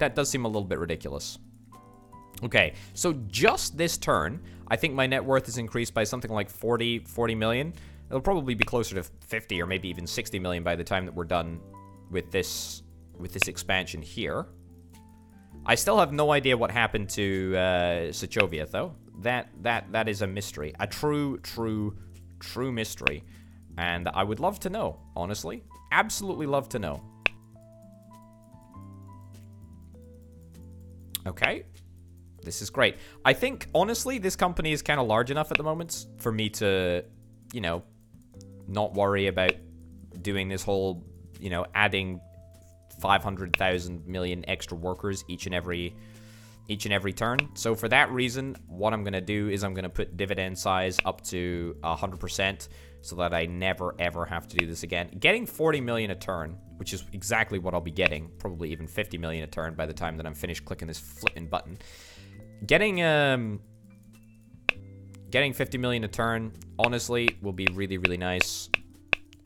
That does seem a little bit ridiculous. Okay, so just this turn, I think my net worth is increased by something like 40, 40 million. It'll probably be closer to 50 or maybe even 60 million by the time that we're done with this with this expansion here. I still have no idea what happened to uh, Sokovia, though. That that that is a mystery, a true, true, true mystery, and I would love to know. Honestly, absolutely love to know. Okay, this is great. I think honestly, this company is kind of large enough at the moment for me to, you know, not worry about doing this whole, you know, adding 500,000 million extra workers each and every each and every turn. So for that reason, what I'm going to do is I'm going to put dividend size up to 100% so that I never ever have to do this again. Getting 40 million a turn, which is exactly what I'll be getting, probably even 50 million a turn by the time that I'm finished clicking this flipping button. Getting um getting 50 million a turn honestly will be really really nice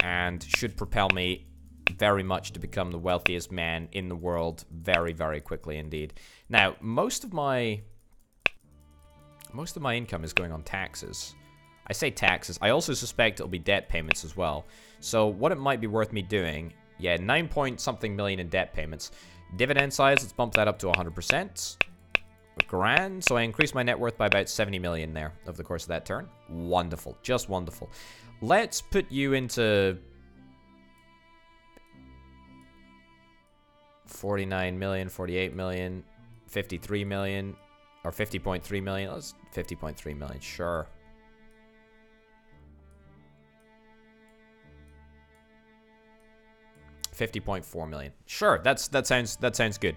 and should propel me very much to become the wealthiest man in the world very, very quickly indeed. Now, most of my most of my income is going on taxes. I say taxes. I also suspect it'll be debt payments as well. So what it might be worth me doing, yeah, 9 point something million in debt payments. Dividend size, let's bump that up to 100%. Grand, so I increased my net worth by about 70 million there over the course of that turn. Wonderful, just wonderful. Let's put you into 49 million, 48 million, 53 million, or 50.3 million. Let's 50.3 million, sure. Fifty point four million. Sure, that's that sounds that sounds good.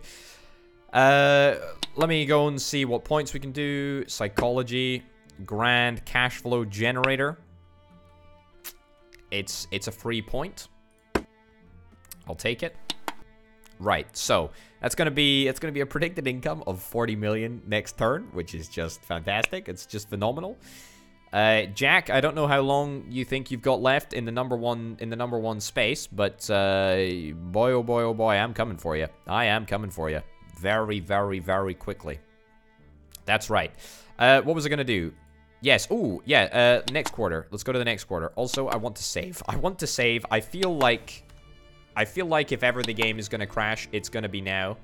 Uh, let me go and see what points we can do. Psychology, grand cash flow generator. It's it's a free point. I'll take it. Right, so that's gonna be it's gonna be a predicted income of 40 million next turn, which is just fantastic. It's just phenomenal. Uh, Jack, I don't know how long you think you've got left in the number one in the number one space, but uh, boy, oh boy, oh boy, I'm coming for you. I am coming for you, very, very, very quickly. That's right. Uh, what was I gonna do? Yes. Oh, yeah. Uh, next quarter. Let's go to the next quarter. Also, I want to save. I want to save. I feel like I feel like if ever the game is going to crash, it's going to be now.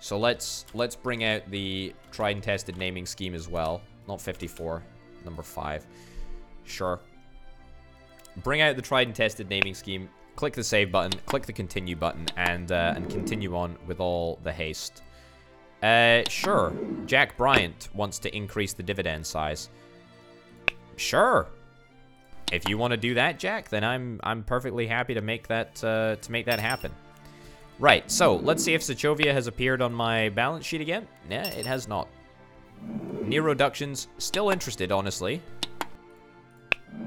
So let's let's bring out the tried and tested naming scheme as well. Not 54, number 5. Sure. Bring out the tried and tested naming scheme. Click the save button, click the continue button, and uh, and continue on with all the haste. Uh, sure. Jack Bryant wants to increase the dividend size. Sure if you want to do that, Jack, then I'm I'm perfectly happy to make that uh, to make that happen. Right, so let's see if Sokovia has appeared on my balance sheet again. Nah, it has not. Neuroductions, still interested, honestly.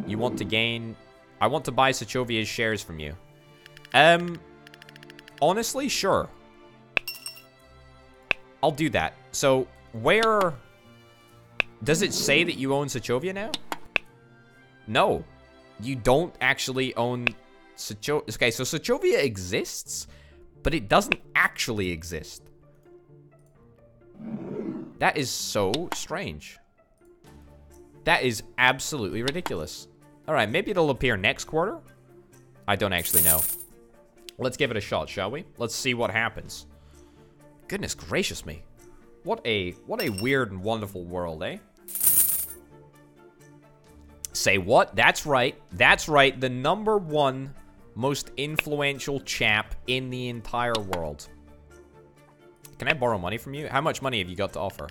You want to gain... I want to buy Sokovia's shares from you. Um, honestly, sure. I'll do that. So, where... Does it say that you own Sokovia now? No. You don't actually own Socho Okay, so Sochovia exists, but it doesn't actually exist. That is so strange. That is absolutely ridiculous. Alright, maybe it'll appear next quarter? I don't actually know. Let's give it a shot, shall we? Let's see what happens. Goodness gracious me. What a what a weird and wonderful world, eh? Say what? That's right. That's right. The number one most influential chap in the entire world. Can I borrow money from you? How much money have you got to offer?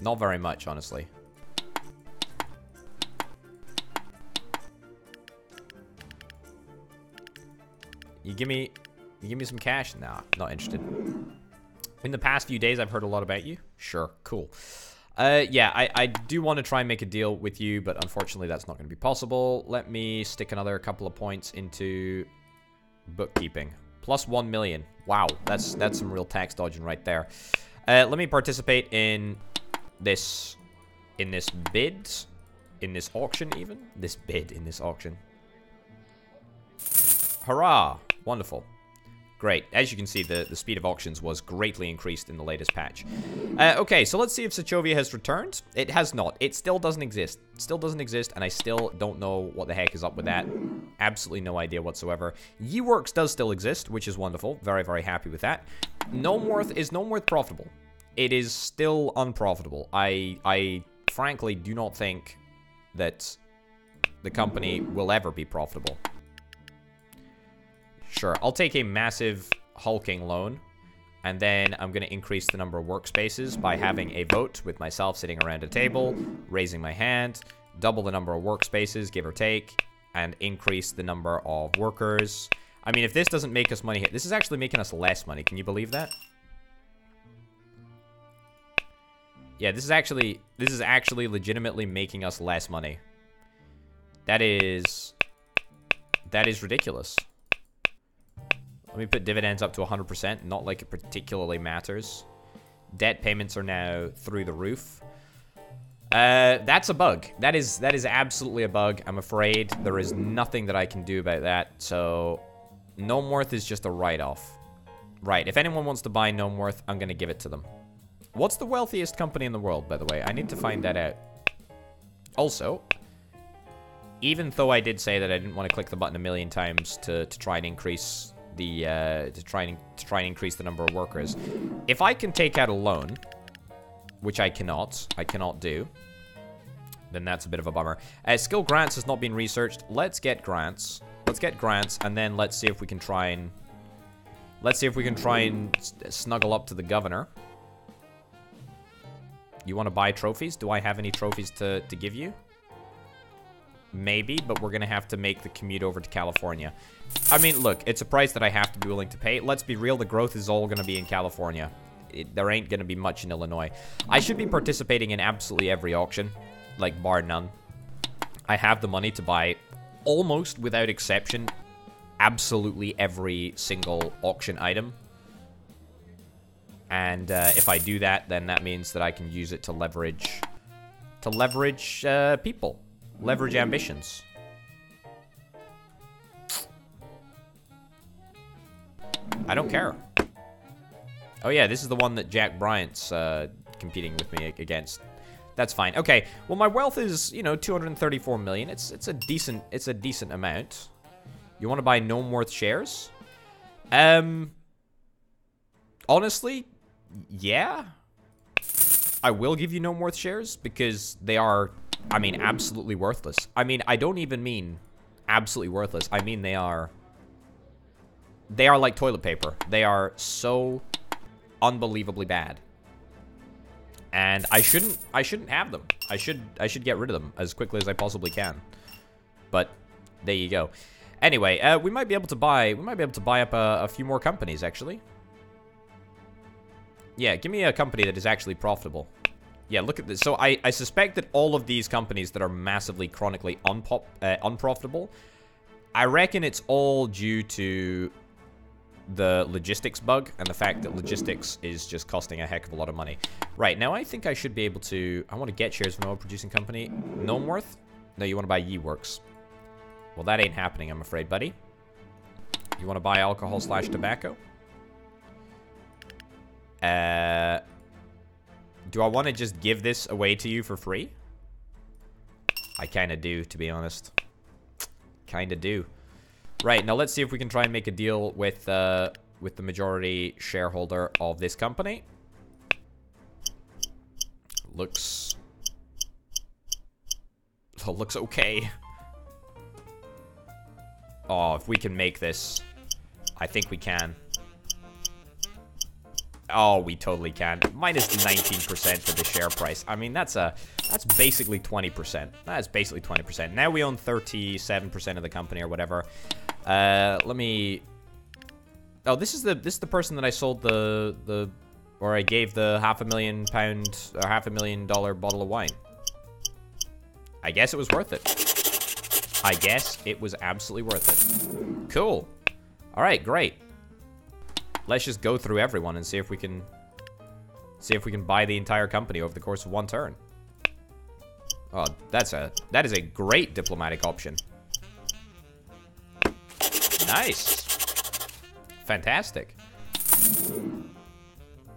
Not very much, honestly. You give me, you give me some cash? Nah, not interested. In the past few days, I've heard a lot about you. Sure, cool. Uh, yeah, I, I do want to try and make a deal with you, but unfortunately that's not going to be possible. Let me stick another couple of points into bookkeeping. Plus one million. Wow, that's that's some real tax dodging right there. Uh, let me participate in this in this bid, in this auction even. This bid in this auction. Hurrah! Wonderful. Great. As you can see, the, the speed of auctions was greatly increased in the latest patch. Uh, okay, so let's see if Sochovia has returned. It has not. It still doesn't exist. Still doesn't exist, and I still don't know what the heck is up with that. Absolutely no idea whatsoever. Yeeworks does still exist, which is wonderful. Very, very happy with that. Gnomeworth is Gnomeworth profitable. It is still unprofitable. I, I frankly do not think that the company will ever be profitable. Sure, I'll take a massive hulking loan. And then I'm going to increase the number of workspaces by having a vote with myself sitting around a table, raising my hand, double the number of workspaces, give or take, and increase the number of workers. I mean, if this doesn't make us money, this is actually making us less money. Can you believe that? Yeah, this is actually, this is actually legitimately making us less money. That is, that is ridiculous. Let me put dividends up to 100%, not like it particularly matters. Debt payments are now through the roof. Uh, that's a bug. That is that is absolutely a bug. I'm afraid there is nothing that I can do about that. So, Gnomeworth is just a write-off. Right, if anyone wants to buy Gnomeworth, I'm going to give it to them. What's the wealthiest company in the world, by the way? I need to find that out. Also, even though I did say that I didn't want to click the button a million times to, to try and increase the uh, to try and to try and increase the number of workers. If I can take out a loan, which I cannot, I cannot do, then that's a bit of a bummer. Uh, skill grants has not been researched. Let's get grants. Let's get grants, and then let's see if we can try and let's see if we can try and snuggle up to the governor. You want to buy trophies? Do I have any trophies to, to give you? Maybe, but we're to have to make the commute over to California. I mean, look, it's a price that I have to be willing to pay. Let's be real, the growth is all to be in California. It, there ain't to be much in Illinois. I should be participating in absolutely every auction, like bar none. I have the money to buy almost without exception absolutely every single auction item. And uh, if I do that, then that means that I can use it to leverage to leverage uh, people. Leverage ambitions. I don't care. Oh yeah, this is the one that Jack Bryant's uh, competing with me against. That's fine. Okay, well my wealth is, you know, 234 million. It's it's a decent it's a decent amount. You want to buy Gnomeworth shares? Um honestly, yeah. I will give you Gnomeworth shares because they are I mean, absolutely worthless. I mean, I don't even mean absolutely worthless. I mean, they are... They are like toilet paper. They are so unbelievably bad. And I shouldn't I shouldn't have them. I should I should get rid of them as quickly as I possibly can. But there you go. Anyway, uh, we might be able to buy we might be able to buy up a, a few more companies actually. Yeah, give me a company that is actually profitable. Yeah, look at this. So I, I suspect that all of these companies that are massively chronically unpop, uh, unprofitable, I reckon it's all due to the logistics bug and the fact that logistics is just costing a heck of a lot of money. Right, now I think I should be able to... I want to get shares from oil producing company. Gnomeworth? No, you want to buy Yeeworks. Well, that ain't happening, I'm afraid, buddy. You want to buy alcohol slash tobacco? Uh, do I want to just give this away to you for free? I kind of do, to be honest. Kind of do. Right, now let's see if we can try and make a deal with, uh, with the majority shareholder of this company. Looks... <laughs> Looks okay. Oh, if we can make this, I think we can. Oh, we totally can. Minus 19% for the share price. I mean, that's a that's basically 20%. That's basically 20%. Now we own 37% of the company or whatever. Uh, let me... Oh, this is the this is the person that I sold the the or I gave the half a million pound or half a million dollar bottle of wine. I guess it was worth it. I guess it was absolutely worth it. Cool. All right, great. Let's just go through everyone and see if we can see if we can buy the entire company over the course of one turn. Oh, that's a that is a great diplomatic option. Nice. Fantastic.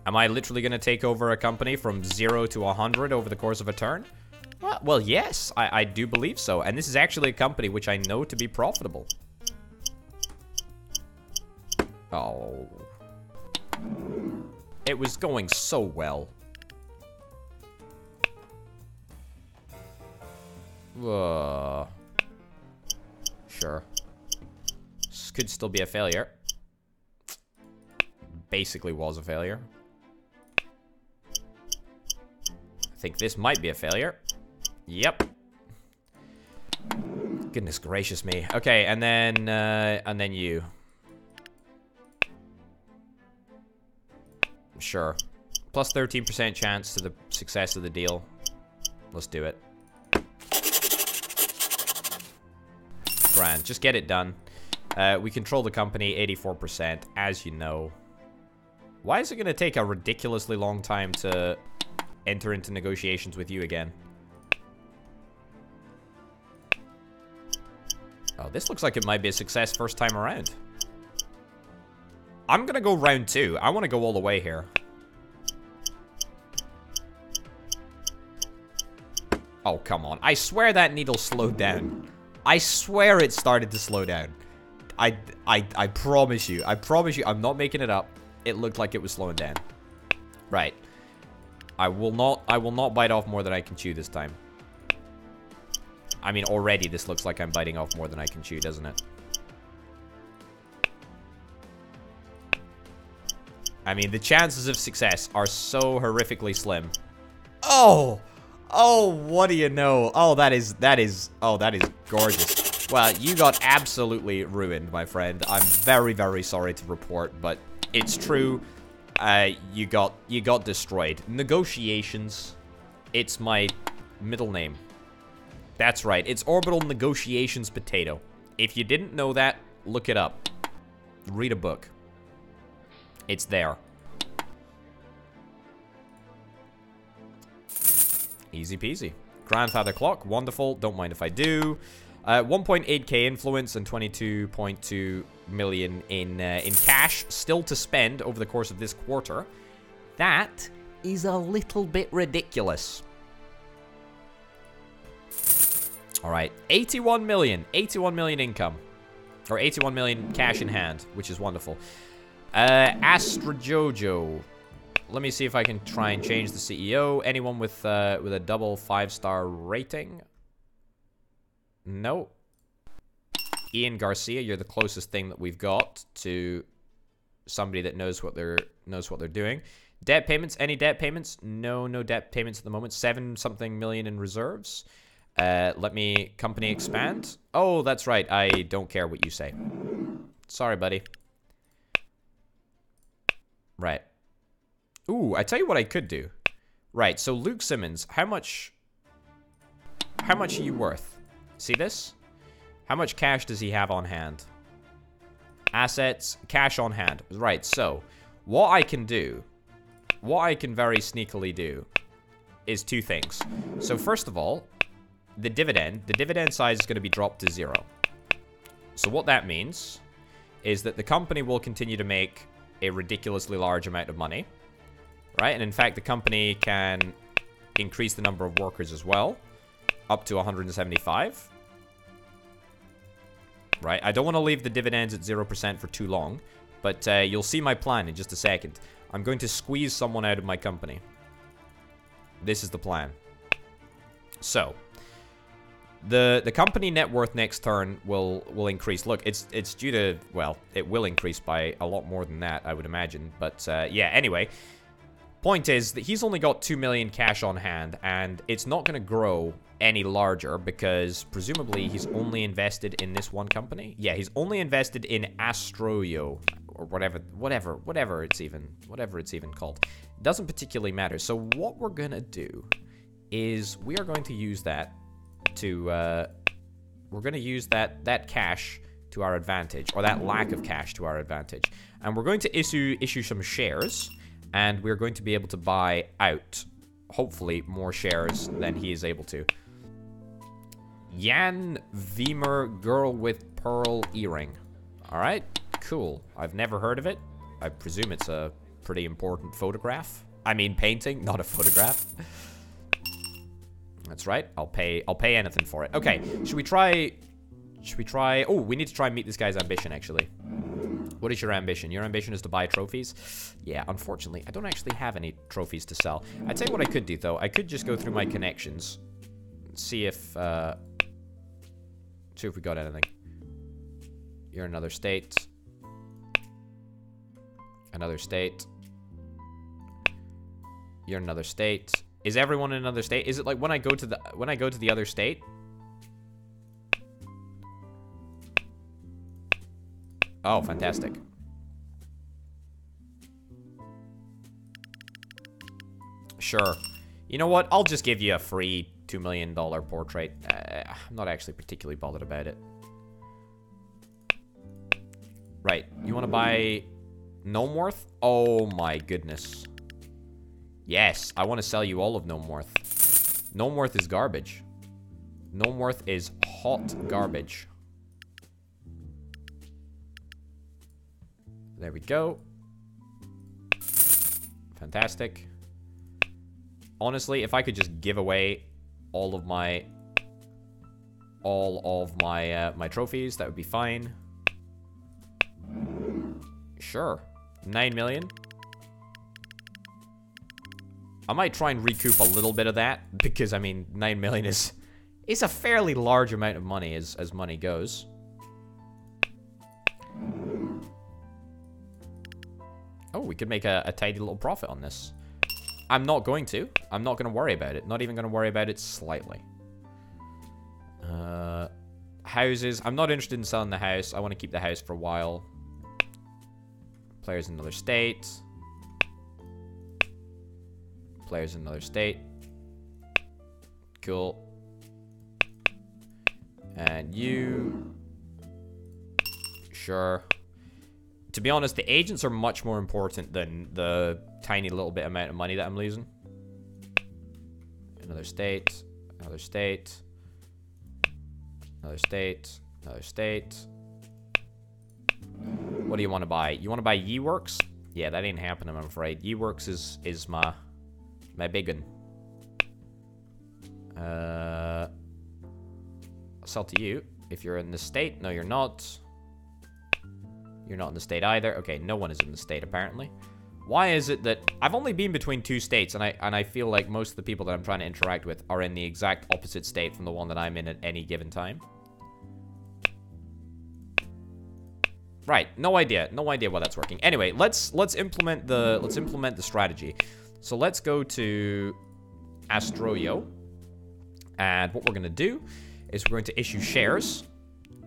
Am I literally going to take over a company from 0 to 100 over the course of a turn? Well, well yes, I, I do believe so. And this is actually a company which I know to be profitable. Oh. It was going so well. Uh, sure. This could still be a failure. Basically was a failure. I think this might be a failure. Yep. Goodness gracious me. Okay, and then, uh, and then you. Sure. Plus 13% chance to the success of the deal. Let's do it. Grand. Just get it done. Uh, we control the company 84%, as you know. Why is it going to take a ridiculously long time to enter into negotiations with you again? Oh, this looks like it might be a success first time around. I'm gonna go round two. I want to go all the way here. Oh, come on. I swear that needle slowed down. I swear it started to slow down. I, I, I promise you. I promise you. I'm not making it up. It looked like it was slowing down. Right. I will not, I will not bite off more than I can chew this time. I mean, already this looks like I'm biting off more than I can chew, doesn't it? I mean, the chances of success are so horrifically slim. Oh! Oh, what do you know? Oh, that is, that is, oh, that is gorgeous. Well, you got absolutely ruined, my friend. I'm very, very sorry to report, but it's true. Uh, you got, you got destroyed. Negotiations. It's my middle name. That's right. It's Orbital Negotiations Potato. If you didn't know that, look it up. Read a book. It's there. Easy peasy. Grandfather clock, wonderful. Don't mind if I do. Uh, 1.8k influence and 22.2 million in uh, in cash still to spend over the course of this quarter. That is a little bit ridiculous. All right, 81 million, 81 million income, or 81 million cash in hand, which is wonderful. Uh, Astra Jojo. Let me see if I can try and change the CEO. Anyone with uh, with a double five star rating? No. Ian Garcia, you're the closest thing that we've got to somebody that knows what they're knows what they're doing. Debt payments? Any debt payments? No, no debt payments at the moment. Seven something million in reserves. Uh, let me company expand. Oh, that's right. I don't care what you say. Sorry, buddy. Right. Ooh, I tell you what I could do. Right, so Luke Simmons, how much... How much are you worth? See this? How much cash does he have on hand? Assets, cash on hand. Right, so, what I can do, what I can very sneakily do, is two things. So first of all, the dividend, the dividend size is going to be dropped to zero. So what that means is that the company will continue to make a ridiculously large amount of money, right? And in fact, the company can increase the number of workers as well, up to 175, right? I don't want to leave the dividends at 0% for too long, but uh, you'll see my plan in just a second. I'm going to squeeze someone out of my company. This is the plan. So, the the company net worth next turn will will increase. Look, it's it's due to well, it will increase by a lot more than that, I would imagine. But uh, yeah, anyway, point is that he's only got two million cash on hand, and it's not going to grow any larger because presumably he's only invested in this one company. Yeah, he's only invested in Astroyo or whatever, whatever, whatever it's even, whatever it's even called. Doesn't particularly matter. So what we're gonna do is we are going to use that to, uh, we're going to use that, that cash to our advantage, or that lack of cash to our advantage. And we're going to issue, issue some shares, and we're going to be able to buy out, hopefully, more shares than he is able to. Jan Vermeer, girl with pearl earring. All right, Cool. I've never heard of it. I presume it's a pretty important photograph. I mean painting, not a photograph. That's right. I'll pay I'll pay anything for it. Okay, should we try should we try Oh, we need to try and meet this guy's ambition actually. What is your ambition? Your ambition is to buy trophies? Yeah, unfortunately, I don't actually have any trophies to sell. I'd say what I could do though. I could just go through my connections. See if uh see if we got anything. You're another state. Another state. You're another state. Is everyone in another state? Is it like when I go to the when I go to the other state? Oh, fantastic. Sure. You know what? I'll just give you a free $2 million portrait. Uh, I'm not actually particularly bothered about it. Right. You want to buy Gnomeworth? Oh my goodness. Yes, I want to sell you all of Gnomeworth. Gnomeworth is garbage. Gnomeworth is hot garbage. There we go. Fantastic. Honestly, if I could just give away all of my all of my uh, my trophies, that would be fine. Sure. 9 million. I might try and recoup a little bit of that because I mean 9 million is is a fairly large amount of money as as money goes. Oh, we could make a, a tidy little profit on this. I'm not going to. I'm not going to worry about it. Not even going to worry about it slightly. Uh, houses. I'm not interested in selling the house. I want to keep the house for a while. Players in another state. Players in another state. Cool. And you... Sure. To be honest, the agents are much more important than the tiny little bit amount of money that I'm losing. Another state. Another state. Another state. Another state. What do you want to buy? You want to buy Yeeworks? Yeah, that ain't happening, I'm afraid. Yeeworks is, is my, my big one. Uh, sell to you. If you're in the state, no, you're not. You're not in the state either. Okay, no one is in the state, apparently. Why is it that... I've only been between two states, and I and I feel like most of the people that I'm trying to interact with are in the exact opposite state from the one that I'm in at any given time. Right, no idea. No idea why that's working. Anyway, let's let's implement the let's implement the strategy. So let's go to Astroyo. And what we're going to do is we're going to issue shares.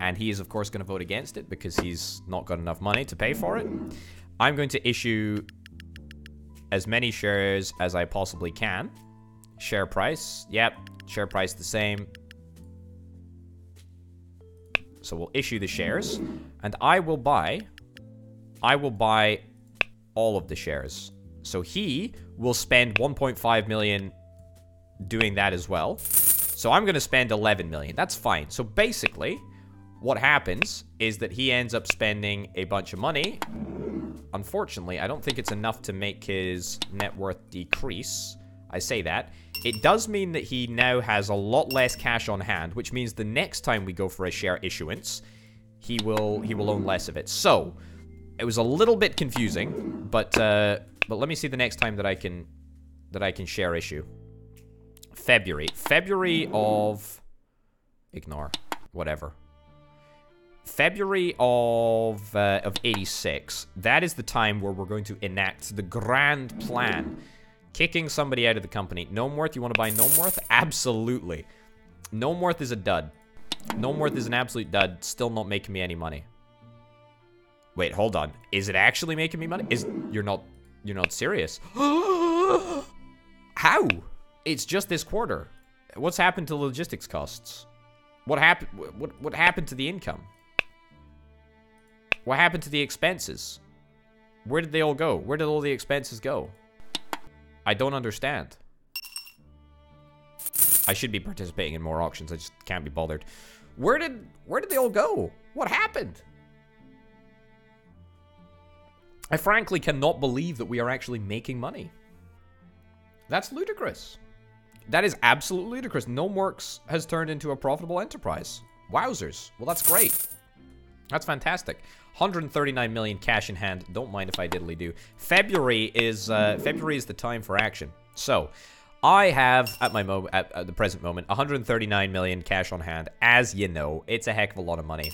And he is, of course, going to vote against it because he's not got enough money to pay for it. I'm going to issue as many shares as I possibly can. Share price. Yep. Share price the same. So we'll issue the shares. And I will buy... I will buy all of the shares. So he will spend 1.5 million doing that as well. So I'm going to spend 11 million. That's fine. So basically, what happens is that he ends up spending a bunch of money. Unfortunately, I don't think it's enough to make his net worth decrease. I say that. It does mean that he now has a lot less cash on hand, which means the next time we go for a share issuance, he will he will own less of it. So, it was a little bit confusing, but uh, but let me see the next time that I can that I can share issue. February. February of ignore whatever. February of uh, of 86. That is the time where we're going to enact the grand plan. Kicking somebody out of the company. Gnomeworth, you want to buy Gnomeworth? Absolutely. Gnomeworth is a dud. Gnomeworth is an absolute dud. Still not making me any money. Wait, hold on. Is it actually making me money? Is you're not you're not serious? <gasps> How? It's just this quarter. What's happened to logistics costs? What happened? What what happened to the income? What happened to the expenses? Where did they all go? Where did all the expenses go? I don't understand. I should be participating in more auctions. I just can't be bothered. Where did where did they all go? What happened? I frankly cannot believe that we are actually making money. That's ludicrous. That is absolutely ludicrous. Gnomeworks has turned into a profitable enterprise. Wowzers. Well, that's great. That's fantastic. 139 million cash in hand. Don't mind if I diddly do. February is uh, February is the time for action. So, I have at my moment at, at the present moment 139 million cash on hand. As you know, it's a heck of a lot of money.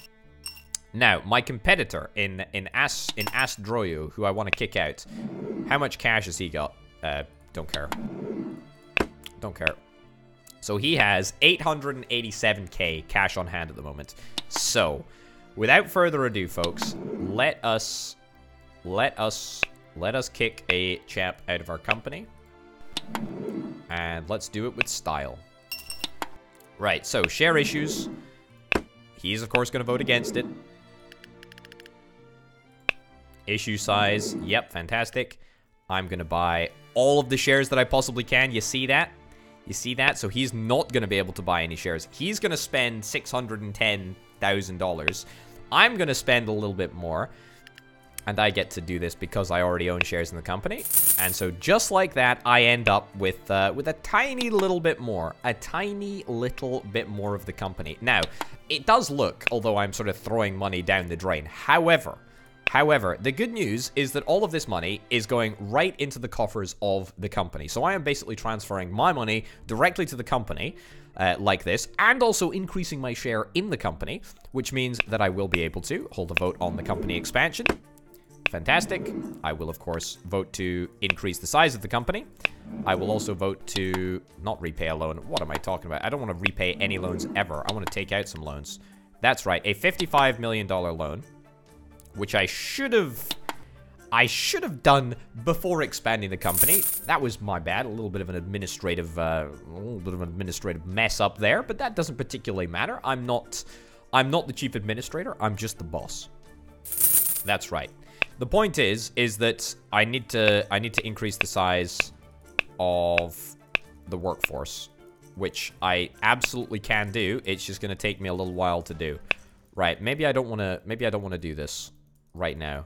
Now, my competitor in in As in Asdroyu, who I want to kick out, how much cash has he got? Uh, don't care. Don't care. So he has 887k cash on hand at the moment. So, without further ado, folks, let us let us let us kick a chap out of our company. And let's do it with style. Right, so share issues. He's of course going to vote against it. Issue size, yep, fantastic. I'm going to buy all of the shares that I possibly can. You see that? You see that? So he's not going to be able to buy any shares. He's going to spend $610,000. I'm going to spend a little bit more. And I get to do this because I already own shares in the company. And so just like that, I end up with uh, with a tiny little bit more. A tiny little bit more of the company. Now, it does look, although I'm sort of throwing money down the drain. However, However, the good news is that all of this money is going right into the coffers of the company. So I am basically transferring my money directly to the company. Uh, like this, and also increasing my share in the company, which means that I will be able to hold a vote on the company expansion. Fantastic. I will, of course, vote to increase the size of the company. I will also vote to not repay a loan. What am I talking about? I don't want to repay any loans ever. I want to take out some loans. That's right, a $55 million loan which I should have... I should have done before expanding the company. That was my bad. A little bit of an administrative, uh, a little bit of an administrative mess up there, but that doesn't particularly matter. I'm not, I'm not the chief administrator. I'm just the boss. That's right. The point is, is that I need to, I need to increase the size of the workforce, which I absolutely can do. It's just going to take me a little while to do. Right. Maybe I don't want to, maybe I don't want to do this right now.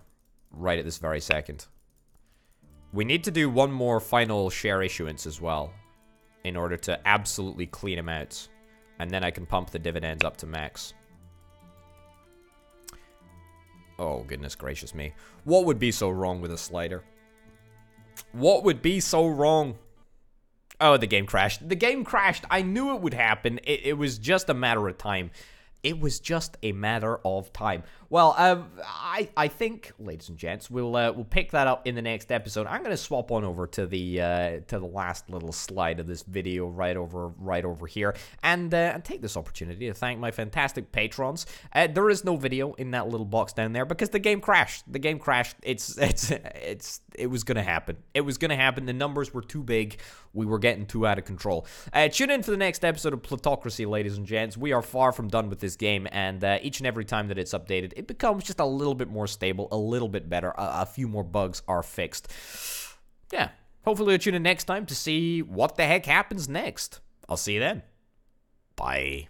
Right at this very second. We need to do one more final share issuance as well. In order to absolutely clean him out. And then I can pump the dividends up to max. Oh, goodness gracious me. What would be so wrong with a slider? What would be so wrong? Oh, the game crashed. The game crashed. I knew it would happen. It, it was just a matter of time. It was just a matter of time. Well, um, I I think, ladies and gents, we'll uh, we'll pick that up in the next episode. I'm going to swap on over to the uh, to the last little slide of this video right over right over here, and uh, and take this opportunity to thank my fantastic patrons. Uh, there is no video in that little box down there because the game crashed. The game crashed. It's <laughs> it's it's it was going to happen. It was going to happen. The numbers were too big. We were getting too out of control. Uh, tune in for the next episode of Plutocracy, ladies and gents. We are far from done with this game, and uh, each and every time that it's updated it becomes just a little bit more stable, a little bit better. A, a few more bugs are fixed. Yeah. Hopefully, you'll tune in next time to see what the heck happens next. I'll see you then. Bye.